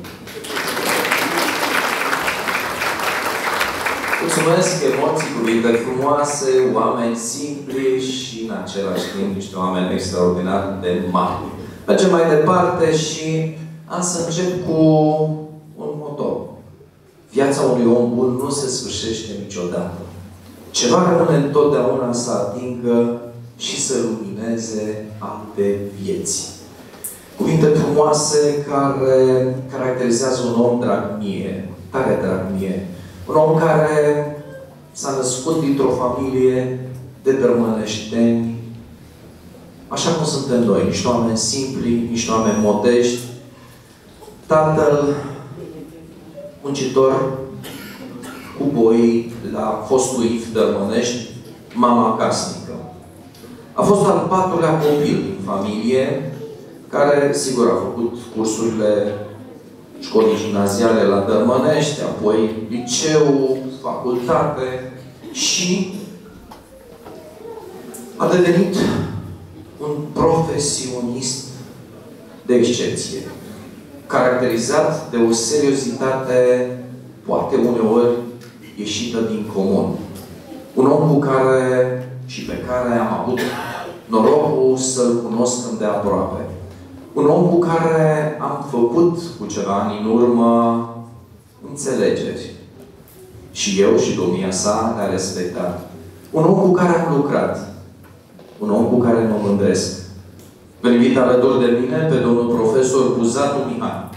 Mulțumesc, emoții, cuvinte frumoase, oameni simpli și în același timp niște oameni extraordinar de mari. Mergem mai departe și am să încep cu un motor. Viața unui om bun nu se sfârșește niciodată. Ceva rămâne întotdeauna să atingă și să lumineze alte vieți. Cuvinte frumoase care caracterizează un om drag mie, tare drag mie. Un om care s-a născut dintr-o familie de dărmăneșteni, așa cum suntem noi, niște oameni simpli, niște oameni modești. Tatăl, muncitor, cu boi la fostul IF Dărmănești, mama casnică. A fost al patrulea copil din familie, care, sigur, a făcut cursurile școlii gimnaziale la Dărmănești, apoi liceu, facultate și a devenit un profesionist de excepție, caracterizat de o seriozitate poate uneori ieșită din comun. Un om cu care și pe care am avut norocul să-l cunosc de aproape. Un om cu care am făcut cu ceva ani în urmă înțelegeri. Și eu și domnia sa ne-a respectat. Un om cu care am lucrat. Un om cu care mă mândresc. Vă invit alături de mine pe domnul profesor Buzatu Mihai.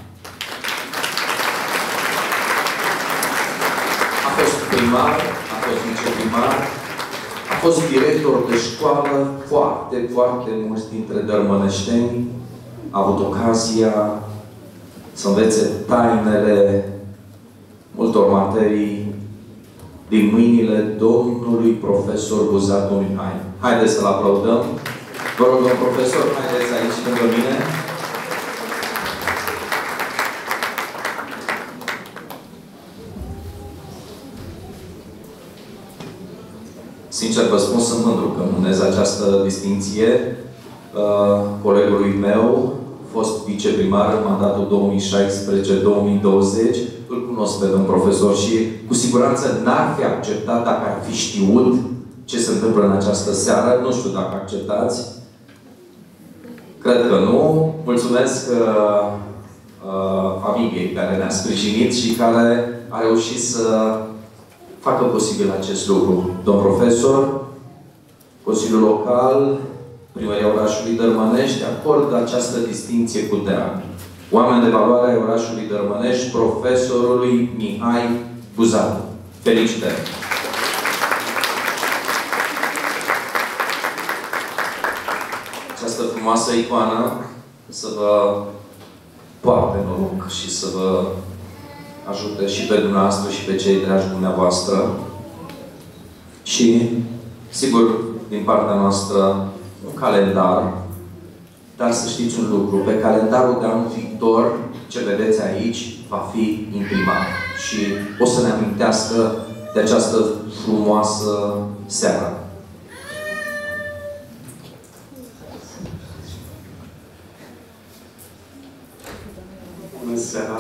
A fost primar, a fost viceprimar, a fost director de școală foarte, foarte mulți dintre dărmăneșteni. A avut ocazia să învețe tainele multor materii din mâinile domnului profesor Buzatu Mihai. Haideți să-l aplaudăm. Vă rog, domnul profesor, haideți aici lângă mine. Sincer vă spun, sunt mândru că mânez această distinție uh, colegului meu, fost viceprimar în mandatul 2016-2020. Îl cunosc pe domnul profesor și cu siguranță n-ar fi acceptat dacă ar fi știut ce se întâmplă în această seară. Nu știu dacă acceptați. Cred că nu. Mulțumesc uh, uh, familiei care ne-a sprijinit și care a reușit să facă posibil acest lucru. Domn profesor, Consiliul Local, Primăria orașului Dărmănești acordă această distinție cu drag. Oameni de valoare ai orașului Dărmănești, profesorului Mihai Buzatu. Felicitări! Această frumoasă icoană să vă poarte noroc și să vă ajute și pe dumneavoastră și pe cei dragi dumneavoastră. Și, sigur, din partea noastră, un calendar, dar să știți un lucru, pe calendarul de anul viitor, ce vedeți aici, va fi imprimat. Și o să ne amintească de această frumoasă seară. Bună seara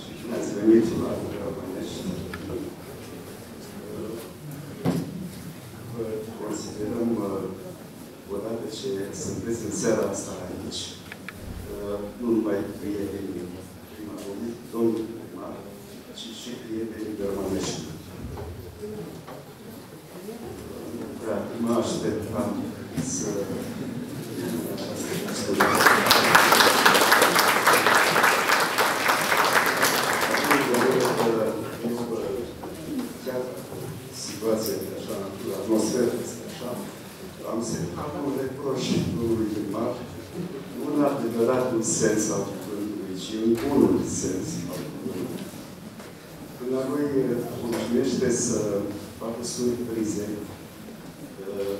și bine ați venit la Românești. Vă considerăm, odată ce sunteți în seara asta aici, nu numai prietenii primarului, domnul primar, ci și prietenii de Românești. Nu prea mă așteptam să adevăratul sens al cuvântului, ci în bunul sens al cuvântului. Când lui obișnuiește să facă surprize, uh,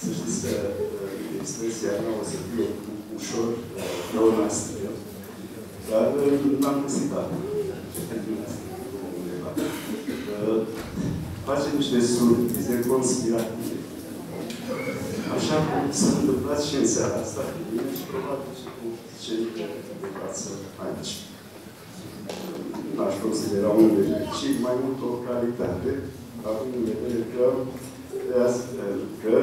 să știți că uh, expresia mea o să fie ușor la o noastră, dar n-am găsit altă. Face niște surprize conspirative. Așa cum s-a întâmplat și în seara asta, cu mine și probabil și cu cei de față aici. N-aș considera un defect, ci mai mult o calitate, având în vedere că, că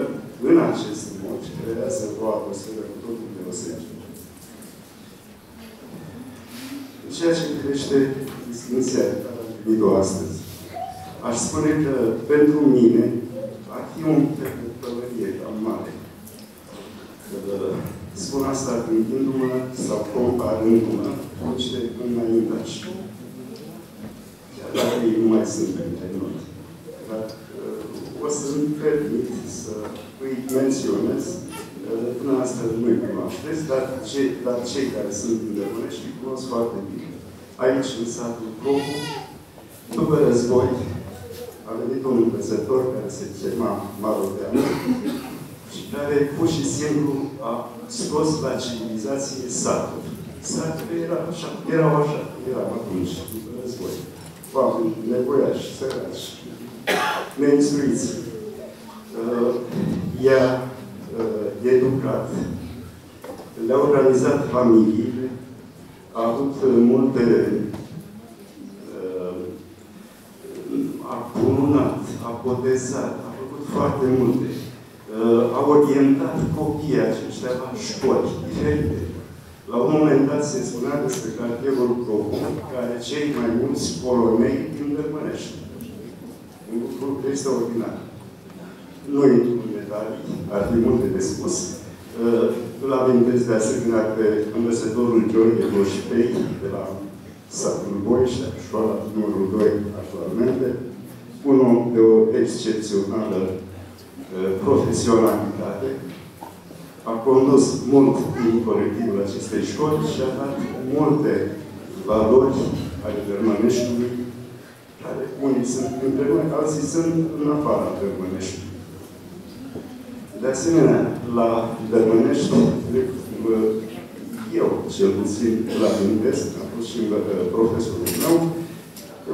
în acest mod creează o atmosferă cu totul deosebită. În ceea ce privește distinția care am primit-o astăzi, aș spune că pentru mine ar fi un pălărie cam mare. Spun asta gândindu-mă sau comparându-mă cu niște înaintași. Chiar dacă ei nu mai sunt între noi. Dar o să-mi permit să îi menționez până asta nu-i cunoașteți, dar cei, dar cei care sunt îndemânești îi cunosc foarte bine. Aici, în satul Procu, după război, a venit un învățător care se chema Marodeanu și care pur și simplu a scos la civilizație satul. Satul era așa, erau așa, erau atunci, după război. Oameni nevoiași, săraci, neinstruiți. Uh, i-a uh, educat, le-a organizat familiile, a avut multe uh, a cununat, a botezat, a făcut foarte multe. Uh, a orientat copiii aceștia la școli diferite. La un moment dat se spunea despre cartierul Procu, care cei mai mulți polonei din Dărmănești. Un lucru extraordinar. Nu intru în detalii, ar fi multe de spus. Uh, îl amintesc de asemenea pe învățătorul Gheorghe Boșpei, de la satul Boiștea, școala numărul 2 actualmente, un om de o excepțională uh, profesionalitate, a condus mult din colectivul acestei școli și a dat multe valori ale Germaneștiului, care unii sunt între noi, alții sunt în afara Germaneștiului. De asemenea, la Dărmănești, eu cel puțin la amintesc, am fost și profesorul meu,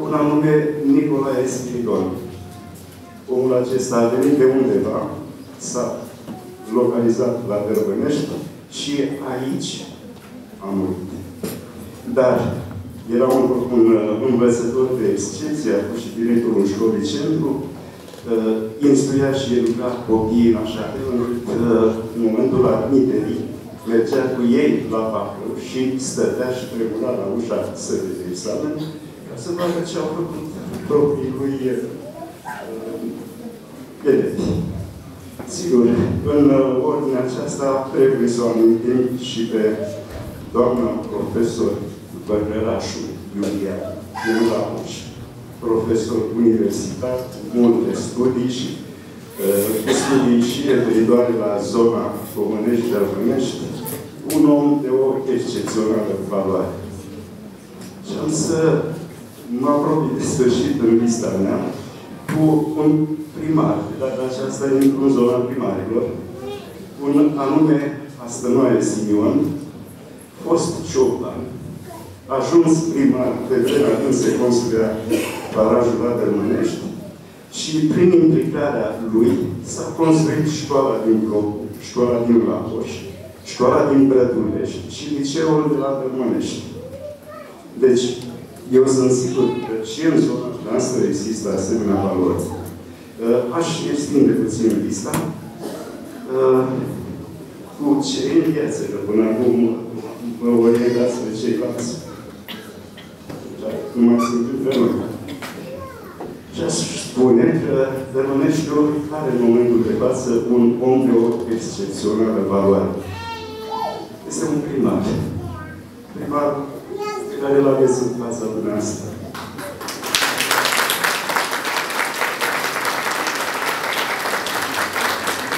un anume Nicolae Spiridon. Omul acesta a venit de undeva, s-a localizat la Dărbănești și aici a murit. Dar era un, un, un învățător de excepție, a fost și directorul școlii centru, uh, instruia și educa copiii în așa fel încât uh, în momentul admiterii mergea cu ei la Bacău și stătea și tremura la ușa sării de examen ca să vadă ce au făcut proprii lui uh, elevi. Sigur, în uh, ordinea aceasta trebuie să o amintim și pe doamna profesor Băgrărașu Iulia din Lamuș, profesor universitar, multe studii și uh, studii și referitoare la zona Comănești de Armănești, un om de o excepțională valoare. Și am să mă apropii de sfârșit în lista mea cu un primar, de data aceasta în zona primarilor, un anume Astănoaie Simion, fost cioplan, ajuns primar pe vremea când se construia barajul la Dărmânești și prin implicarea lui s-a construit școala din Procu, școala din Lapoș, școala din Brădulești și liceul de la Dărmânești. Deci, eu sunt sigur că și în zona noastră există asemenea valori. Uh, aș extinde puțin lista uh, cu ce în viață, că până acum mă orientați pe ceilalți. Nu mai sunt între noi. Și aș spune că Dărmăneștiul are în momentul de față un om de o excepțională valoare. Este un primar. Primar pe care l aveți în fața dumneavoastră.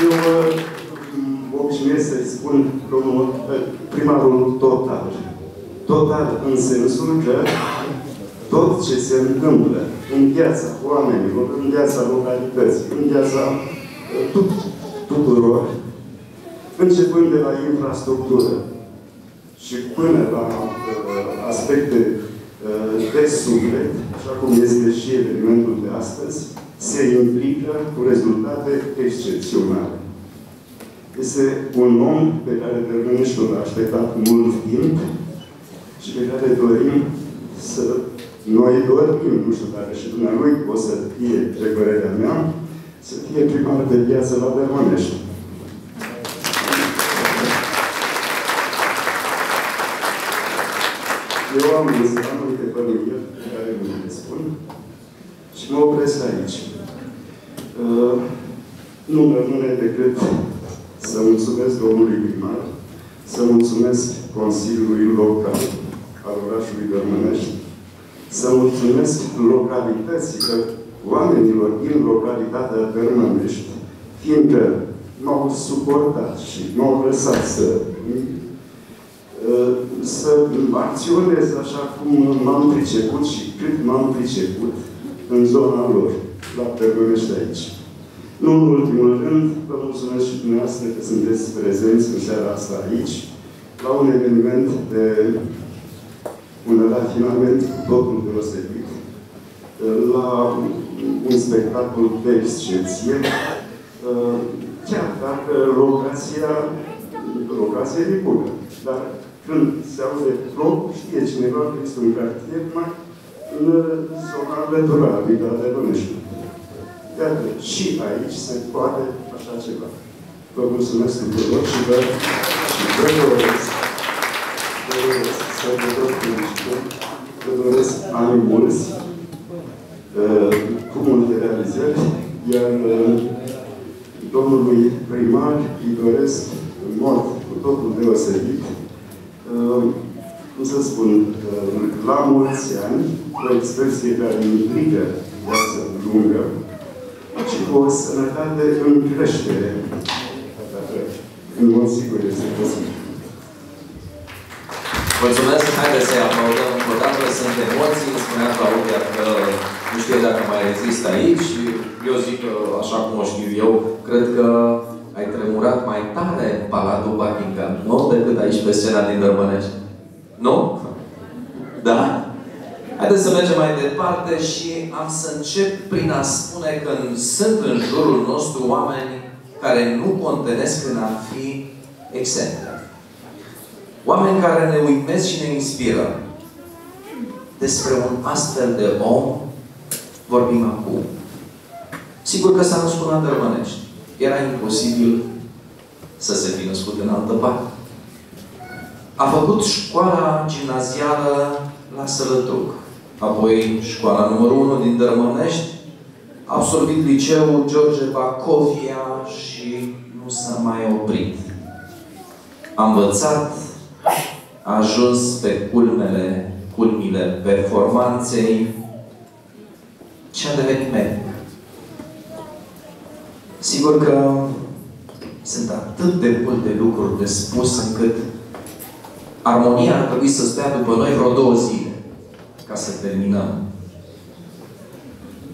Eu uh, obișnuiesc să-i spun domnul, primarul total. Total în sensul că tot ce se întâmplă în viața oamenilor, în viața localității, în viața uh, tut, tuturor, începând de la infrastructură și până la uh, aspecte uh, de suflet, așa cum este și evenimentul de astăzi, se implică cu rezultate excepționale. Este un om pe care Tărmâneștiul l-a așteptat mult timp și pe care dorim să noi dorim, nu știu dacă și dumnealui o să fie, ce părerea mea, să fie primar de viață la Bermănești. Eu am anumite bănuieli pe care nu le spun și mă opresc aici. Uh, nu mă rămâne decât să mulțumesc domnului primar, să mulțumesc Consiliului Local al orașului Dărmânești, să mulțumesc localității, că oamenilor din localitatea Dărmânești, fiindcă m-au suportat și m-au lăsat să să acționez așa cum m-am priceput și cât m-am priceput în zona lor, la Târgovești aici. Nu în ultimul rând, vă mulțumesc și dumneavoastră că sunteți prezenți în seara asta aici, la un eveniment de un rafinament cu totul deosebit, la un spectacol de excepție, chiar dacă locația, locația e bună, dar când se aude loc, știe cineva că este un cartier mai în zona lăturabilă de Bănești. Iată, și aici se poate așa ceva. Vă mulțumesc tuturor și vă, și vă doresc, vă doresc să vă doresc felicitări, vă doresc ani mulți, uh, cu multe realizări, iar uh, domnului primar îi doresc în mod cu totul deosebit cum să spun, la mulți ani, o expresie care implică viață lungă și cu o sănătate în creștere. În mod sigur este posibil. Mulțumesc, haideți să-i aplaudăm încă o dată, sunt emoții, spunea Claudia că nu știu dacă mai există aici. Eu zic că, așa cum o știu eu, cred că ai tremurat mai tare în Palatul Buckingham, nu decât aici pe scena din Dărmănești. Nu? Da? Haideți să mergem mai departe și am să încep prin a spune că sunt în jurul nostru oameni care nu contenesc în a fi exemple. Oameni care ne uimesc și ne inspiră. Despre un astfel de om vorbim acum. Sigur că s-a născut la Dărmănești era imposibil să se fi născut în altă parte. A făcut școala gimnazială la Sălătruc, apoi școala numărul 1 din Dărmănești, a absolvit liceul George Bacovia și nu s-a mai oprit. A învățat, a ajuns pe culmele, culmile performanței și a devenit medic. Sigur că sunt atât de multe lucruri de spus încât armonia ar trebui să stea după noi vreo două zile ca să terminăm.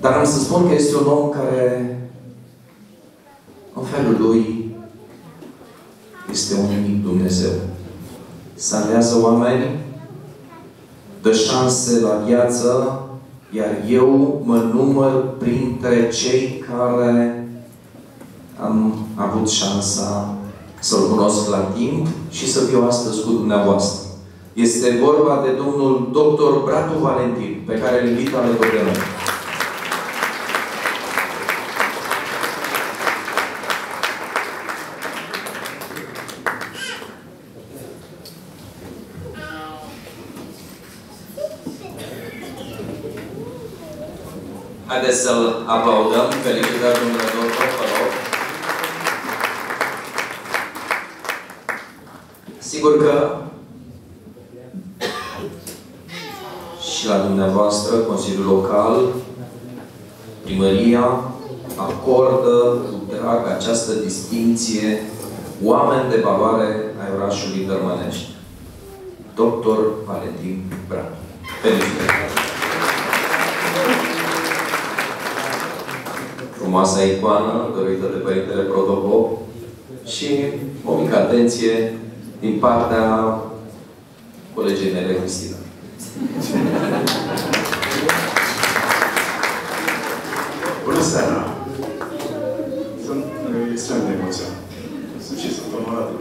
Dar am să spun că este un om care în felul lui este un unic Dumnezeu. Salvează oameni, dă șanse la viață, iar eu mă număr printre cei care am avut șansa să-L cunosc la timp și să fiu astăzi cu dumneavoastră. Este vorba de domnul dr. Bratu Valentin, pe care îl invit alături de noi. Haideți să-l aplaudăm. Felicitări, domnule doctor, vă rog. Sigur că și la dumneavoastră, Consiliul Local, Primăria, acordă cu drag această distinție oameni de valoare ai orașului Dărmănești. dr. Valentin Bran. Felicitări! Frumoasa icoană dorită de Părintele Protopop și o mică atenție din partea colegii mele, Cristina. Bună seara! Sunt uh, extrem de emoționat. Sunt și sunt onorat de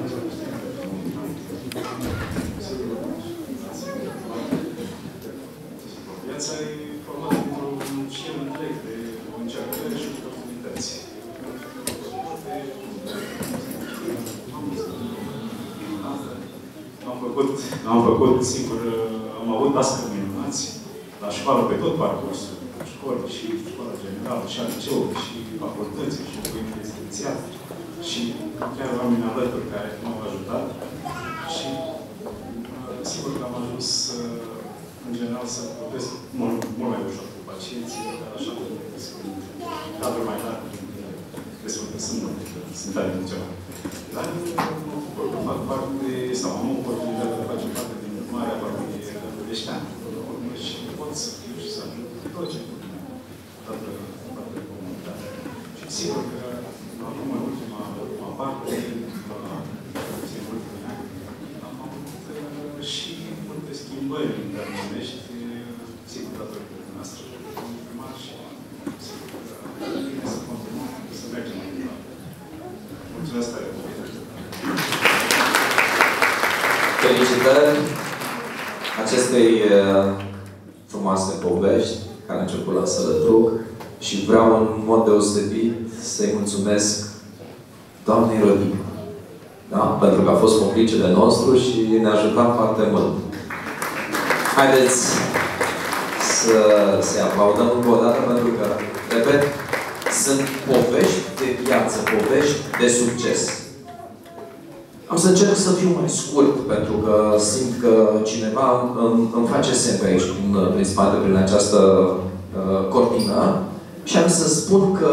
Viața e formată dintr-un șem întreg de încercări și oportunități. Am făcut, am făcut, sigur, am avut tască minunați la școală pe tot parcursul școlii și școala generală și a liceului și facultății și școlii rezidențial și chiar oameni alături care m-au ajutat și uh, sigur că am ajuns uh, în general să vorbesc mult, mult mai ușor cu pacienții, dar așa cum sunt cadrul mai larg, destul că sunt multe, sunt tare emoționat. Dar uh, fac parte, sau am oportunitatea de a face parte din marea familie Găveștean. Și pot să fiu și să ajut tot ce pot toată, toată comunitatea. Și sigur că acum, în ultima, ultima parte, la puțin ultimii ani, am avut uh, și multe schimbări internești, sigur, datorită noastră, primar și sigur că bine să continuăm, să mergem mai departe. Mulțumesc tare mult! Felicitări acestei uh, frumoase povești care a început la Sălătruc și vreau în mod deosebit să-i mulțumesc doamnei Rodica. Da? Pentru că a fost complicele nostru și ne-a ajutat foarte mult. Haideți să se aplaudăm încă o dată pentru că, repet, sunt povești de viață, povești de succes. Am să încerc să fiu mai scurt, pentru că simt că cineva îmi, îmi face semn aici, prin, prin spate, prin această uh, cortină. Și am să spun că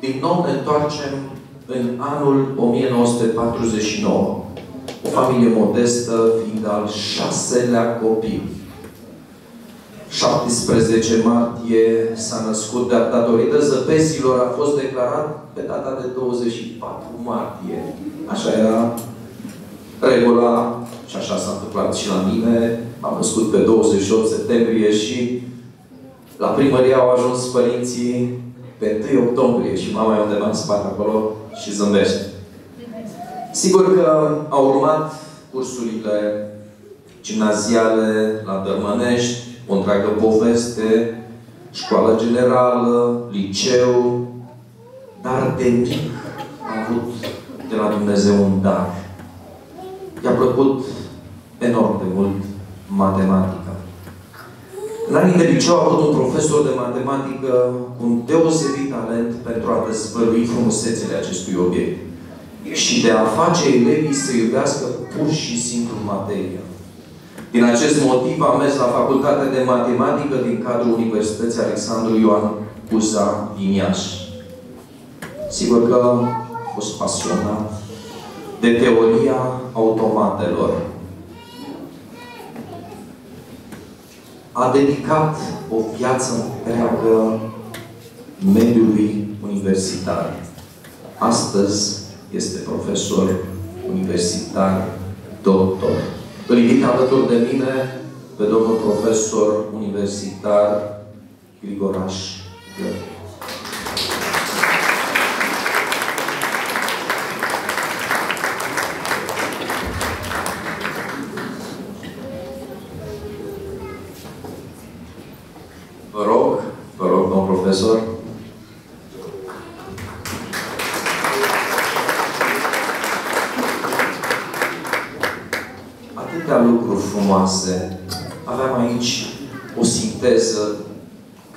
din nou ne întoarcem în anul 1949. O familie modestă, fiind al șaselea copil. 17 martie s-a născut, dar datorită zăpezilor a fost declarat pe data de 24 martie. Așa era regula și așa s-a întâmplat și la mine. M-am născut pe 28 septembrie și la primărie au ajuns părinții pe 1 octombrie și mama e undeva în spate acolo și zâmbește. Sigur că au urmat cursurile gimnaziale la Dărmănești, o întreagă poveste, școală generală, liceu, dar de mic am avut de la Dumnezeu un dar. I-a plăcut enorm de mult matematica. În anii de liceu a avut un profesor de matematică cu un deosebit talent pentru a dezvălui frumusețile acestui obiect și de a face elevii să iubească pur și simplu materia. Din acest motiv am mers la Facultatea de Matematică din cadrul Universității Alexandru Ioan Cuza din Iași. Sigur că am fost pasionat de teoria automatelor. A dedicat o viață întreagă mediului universitar. Astăzi este profesor universitar, doctor. Îl invit alături de mine pe domnul profesor universitar Grigoraș Gheorghe. Vă rog, vă rog, domn profesor. Atâtea lucruri frumoase. Aveam aici o sinteză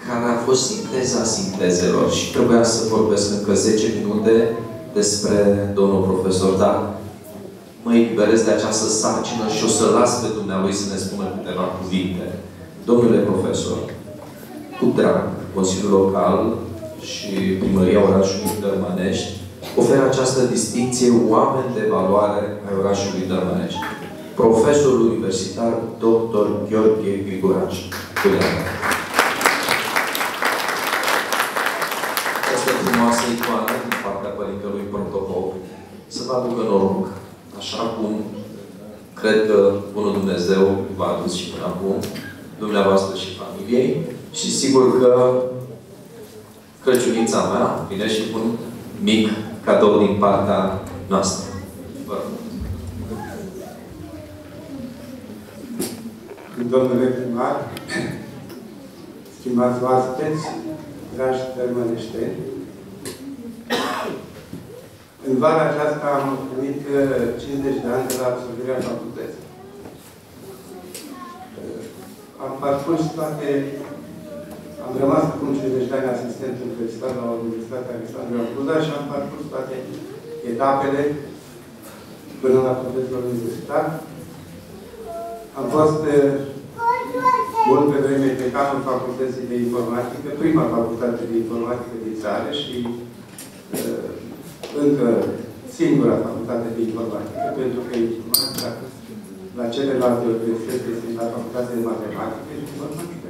care a fost sinteza sintezelor și trebuia să vorbesc încă 10 minute despre domnul profesor, dar mă eliberez de această sarcină și o să las pe dumnealui să ne spună câteva cuvinte. Domnule profesor, cu drag, Consiliul Local și Primăria Orașului Dărmănești oferă această distinție oameni de valoare ai orașului Dărmănești. profesorul universitar dr. Gheorghe Grigoraci. Această frumoasă icoană din partea Părintelui Protopop să vă aducă noroc, așa cum cred că Bunul Dumnezeu v-a adus și până acum, dumneavoastră și familiei, și sigur că Crăciunița mea vine și un mic cadou din partea noastră. Vă rog. Domnule primar, stimați oaspeți, dragi tărmăneșteni, în vara aceasta am primit 50 de ani de la absolvirea facultății. Am parcurs toate am rămas acum 50 de ani asistent universitar la Universitatea Alexandru Buda și am parcurs toate etapele până la profesor universitar. Am fost mult pe vreme pe capul facultății de informatică, prima facultate de informatică din țară și uh, încă singura facultate de informatică, pentru că informatica la celelalte universități este la facultatea de matematică și informatică.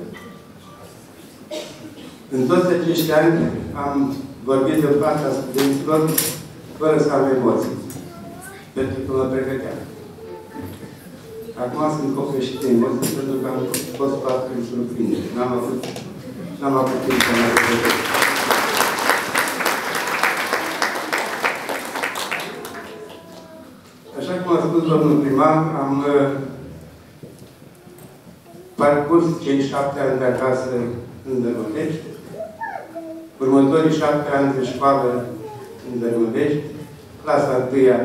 În toți acești ani am vorbit de fața studenților fără să am emoții. Pentru că mă pregăteam. Acum sunt copleșit de emoții pentru că am fost foarte în surprindere. N-am avut, n-am avut timp să mă pregătesc. Așa cum a spus domnul primar, am uh, parcurs cei șapte ani de acasă în Dămălești, Următorii șapte ani de școală în Dărmăvești, clasa întâia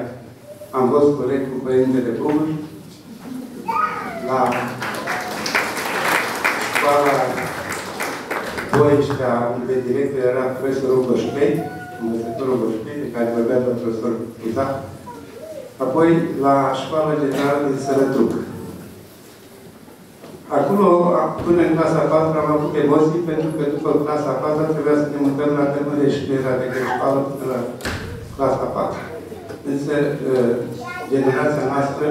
am fost coleg cu Părintele Bugul, la școala Boiștea, unde director era profesorul Goșpei, învățătorul Goșpei, de care vorbea domnul profesor Cuzac, apoi la școala generală din Sărătruc. Acolo, până în clasa 4, am avut emoții, pentru că după clasa 4 trebuia să ne mutăm la Tămâne și era de școală până la clasa 4. Însă, ă, generația noastră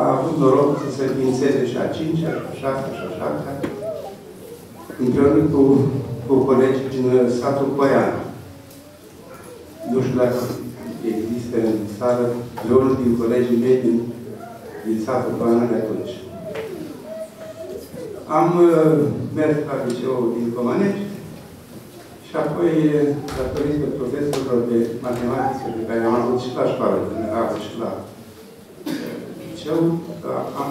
a avut noroc să se înființeze și a 5 a 6 și a 7 împreună cu, cu colegi din satul Coian. Nu știu dacă există în țară vreunul din colegii mei din, din satul Coian de atunci. Am uh, mers la liceul din Comanești și apoi, datorită profesorilor de matematică pe care am avut și la școală generală și la uh, liceu, am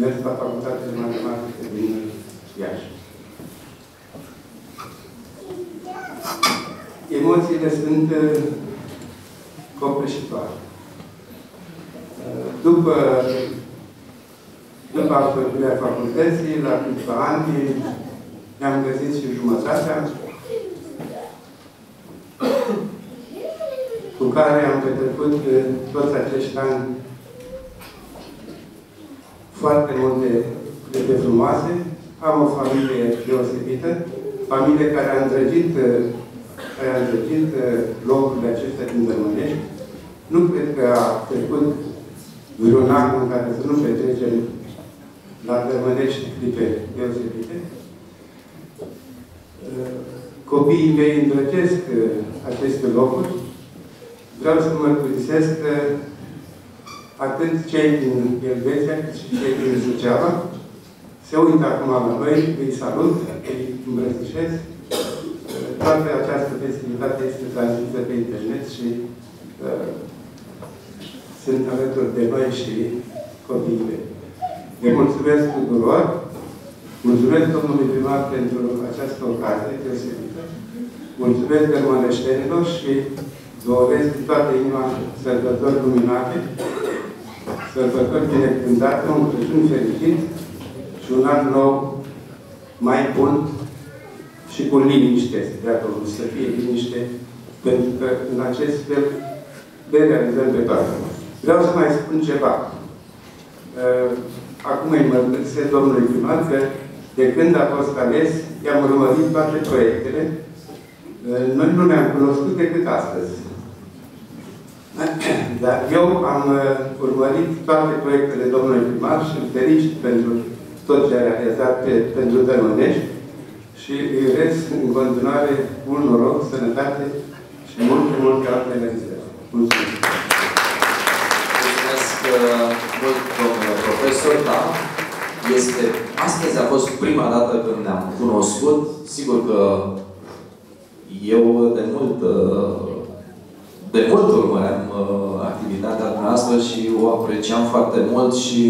mers la facultatea de matematică din Iași. Emoțiile sunt uh, copleșitoare. După după absolvirea facultății, la câțiva ani, ne-am găsit și jumătatea cu care am petrecut toți acești ani foarte multe de frumoase. Am o familie deosebită, familie care a îndrăgit, care a îndrăgit locurile acestea din Dărmânești. Nu cred că a trecut vreun an în care să nu petrecem la Dărmănești clipe deosebite. Copiii mei îndrăgesc uh, aceste locuri. Vreau să mărturisesc că atât cei din Elveția, cât și cei din Suceava se uită acum la noi, îi salut, îi îmbrățișez. Uh, toată această festivitate este transmisă pe internet și uh, sunt alături de noi și copiii mei. Le mulțumesc tuturor. Mulțumesc domnului primar pentru această ocazie deosebită. Mulțumesc germaneștenilor și doresc din toată inima sărbători luminate, sărbători binecuvântate, un Crăciun fericit și un an nou mai bun și cu liniște, de acolo, să fie liniște, pentru că în acest fel le realizăm pe toate. Vreau să mai spun ceva. Uh, acum îi mărturisesc domnului primar că de când a fost ales, i-am urmărit toate proiectele. Noi nu ne-am cunoscut decât astăzi. Dar eu am uh, urmărit toate proiectele domnului primar și îl felicit pentru tot ce a realizat pe, pentru Dărmânești și îi urez în continuare mult noroc, sănătate și multe, multe alte realizări. Mulțumesc! Mulțumesc uh, mult, domnule profesor, da. Este, astăzi a fost prima dată când ne-am cunoscut. Sigur că eu de mult, uh, de mult urmăream uh, activitatea noastră și o apreciam foarte mult și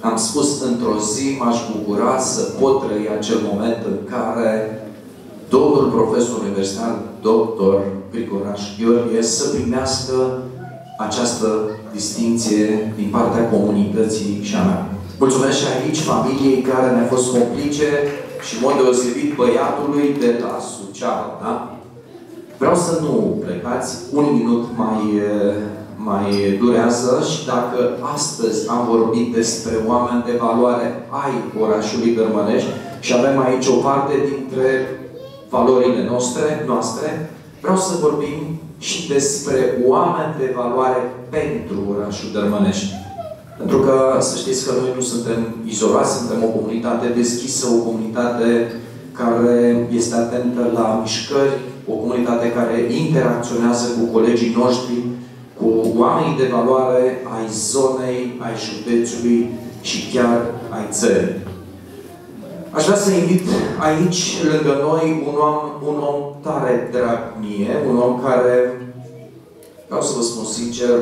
am spus într-o zi m-aș bucura să pot trăi acel moment în care domnul profesor universitar, doctor Grigoraș Gheorghe, să primească această distinție din partea comunității și a mea. Mulțumesc și aici familiei care ne-a fost complice și în mod deosebit băiatului de la Suceava, da? Vreau să nu plecați, un minut mai, mai durează și dacă astăzi am vorbit despre oameni de valoare ai orașului Gărmănești și avem aici o parte dintre valorile noastre, noastre vreau să vorbim și despre oameni de valoare pentru orașul Dărmănești. Pentru că să știți că noi nu suntem izolați, suntem o comunitate deschisă, o comunitate care este atentă la mișcări, o comunitate care interacționează cu colegii noștri, cu oamenii de valoare ai zonei, ai județului și chiar ai țării. Aș vrea să invit aici, lângă noi, un om, un om tare drag mie, un om care, vreau să vă spun sincer,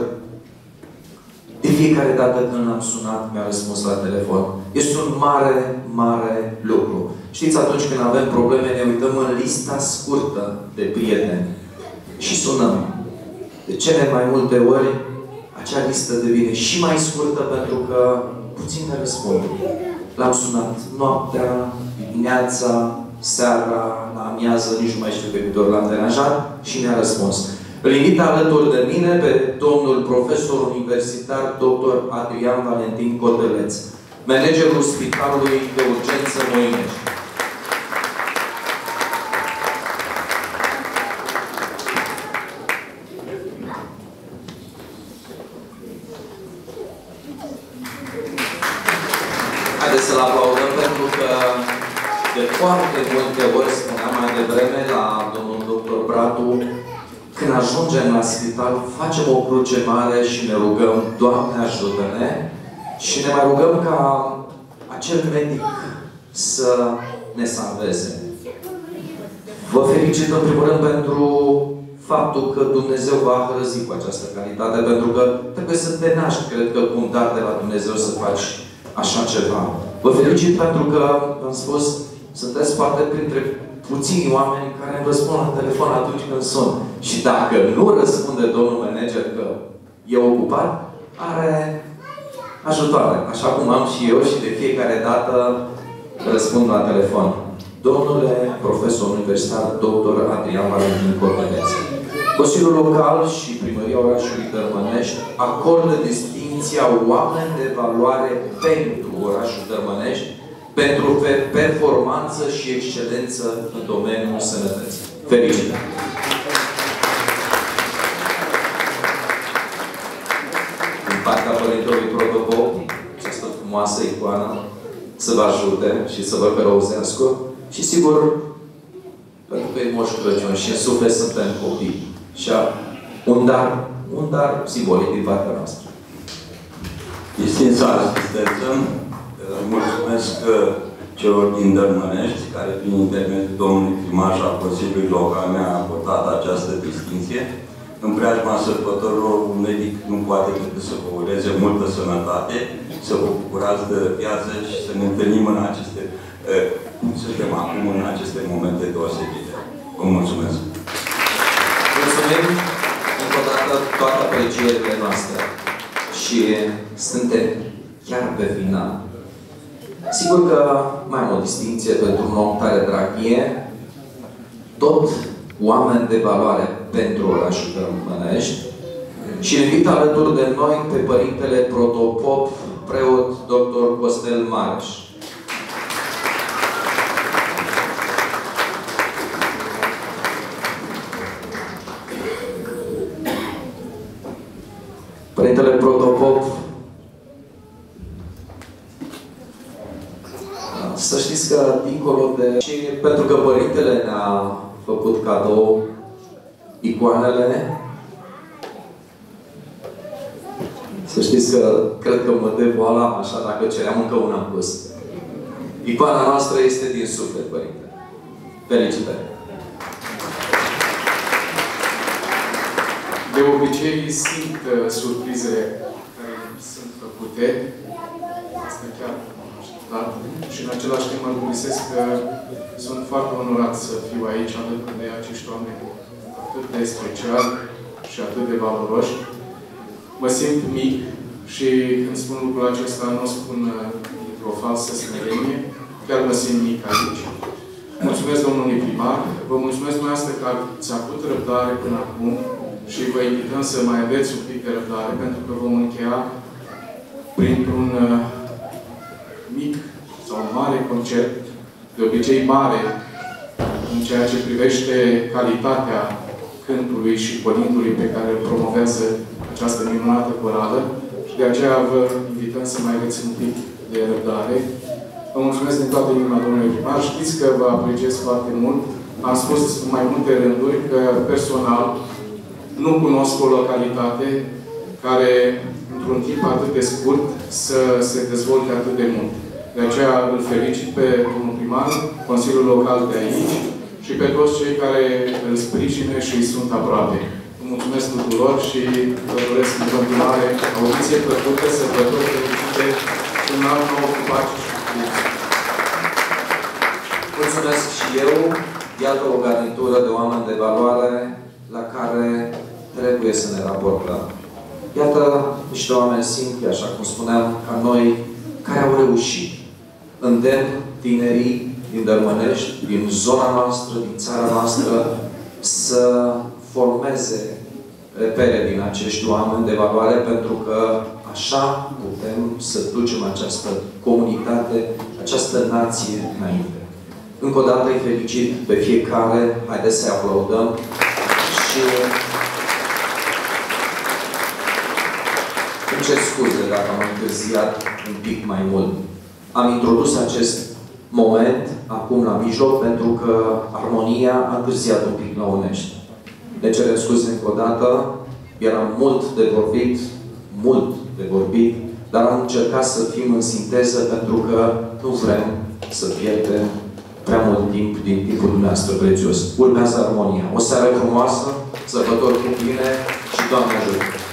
de fiecare dată când l-am sunat, mi-a răspuns la telefon. Este un mare, mare lucru. Știți, atunci când avem probleme, ne uităm în lista scurtă de prieteni și sunăm. De cele mai multe ori, acea listă devine și mai scurtă pentru că puțin ne răspund. L-am sunat noaptea, dimineața, seara, la amiază, nici nu mai știu pe câte ori l-am deranjat și ne-a răspuns. Îl invit alături de mine pe domnul profesor universitar dr. Adrian Valentin Coteleț, managerul Spitalului de Urgență Moinești. Haideți să-l aplaudăm pentru că de foarte multe ori, spuneam mai devreme la domnul doctor Bratu, când ajungem la spital, facem o cruce mare și ne rugăm, Doamne ajută-ne, și ne mai rugăm ca acel medic să ne salveze. Vă felicit în primul rând pentru faptul că Dumnezeu va hrăzi cu această calitate, pentru că trebuie să te naști, cred că, cu un dar de la Dumnezeu să faci așa ceva. Vă felicit pentru că, am spus, sunteți poate printre puțini oameni care îmi răspund la telefon atunci când sun. Și dacă nu răspunde domnul manager că e ocupat, are ajutoare. Așa cum am și eu și de fiecare dată răspund la telefon. Domnule profesor universitar, doctor Adrian Valentin Corbeneț, Consiliul Local și Primăria Orașului Dărmănești acordă distinția oameni de valoare pentru orașul Dărmănești pentru performanță și excelență în domeniul sănătății. Felicitări! Din partea Părintelui Protocol, această frumoasă icoană, să vă ajute și să vă călăuzească și sigur, pentru că e Moș Crăciun și în suflet suntem copii. Și un dar, un dar simbolic din partea noastră. Distința asistență, mulțumesc celor din Dărmănești, care prin intermediul domnului primar și a Consiliului Local mi-a acordat această distinție. În preajma sărbătorilor, un medic nu poate decât să vă ureze multă sănătate, să vă bucurați de viață și să ne întâlnim în aceste, cum suntem acum, în aceste momente deosebite. Vă mulțumesc! Mulțumim încă o dată toate aprecierile noastre și suntem chiar pe final. Sigur că mai am o distinție pentru un om tare drag mie, tot oameni de valoare pentru orașul Tărmănești și invit alături de noi pe Părintele Protopop, preot dr. Costel Mareș. Părintele Protopop, să știți că dincolo de... Și pentru că Părintele ne-a făcut cadou icoanele, să știți că cred că mă devoala așa dacă ceream încă una în plus. Icoana noastră este din suflet, Părinte. Felicitări! De obicei simt uh, surprizele care sunt făcute. Asta chiar m-am așteptat. Și în același timp mărturisesc că sunt foarte onorat să fiu aici alături de acești oameni atât de speciali și atât de valoroși. Mă simt mic și când spun lucrul acesta nu o spun uh, într-o falsă smerenie. Chiar mă simt mic aici. Mulțumesc domnului primar. Vă mulțumesc dumneavoastră că ați avut răbdare până acum și vă invităm să mai aveți un pic de răbdare, pentru că vom încheia printr-un uh, mic sau mare concert, de obicei mare, în ceea ce privește calitatea cântului și părintului pe care îl promovează această minunată corală și de aceea vă invităm să mai aveți un pic de răbdare. Vă mulțumesc din toată inima, domnule primar. Știți că vă apreciez foarte mult. Am spus în mai multe rânduri că personal nu cunosc o localitate care, într-un timp atât de scurt, să se dezvolte atât de mult. De aceea îl felicit pe domnul primar, Consiliul Local de aici și pe toți cei care îl sprijină și îi sunt aproape. Vă mulțumesc tuturor și vă doresc în continuare audiție plăcută, sărbători fericite și un alt nou ocupați și Mulțumesc și eu. Iată o garnitură de oameni de valoare la care trebuie să ne raportăm. Iată niște oameni simpli, așa cum spuneam, ca noi, care au reușit. Îndemn tinerii din Dărmănești, din zona noastră, din țara noastră, să formeze repere din acești oameni de valoare, pentru că așa putem să ducem această comunitate, această nație înainte. Încă o dată îi felicit pe fiecare, haideți să-i aplaudăm și îmi cer scuze dacă am întârziat un pic mai mult. Am introdus acest moment acum la mijloc pentru că armonia a întârziat un pic la Unești. Ne cerem scuze încă o dată, era mult de vorbit, mult de vorbit, dar am încercat să fim în sinteză pentru că nu vrem să pierdem prea mult timp din timpul dumneavoastră prețios. Urmează armonia. O seară frumoasă, sărbători cu bine și Doamne ajută!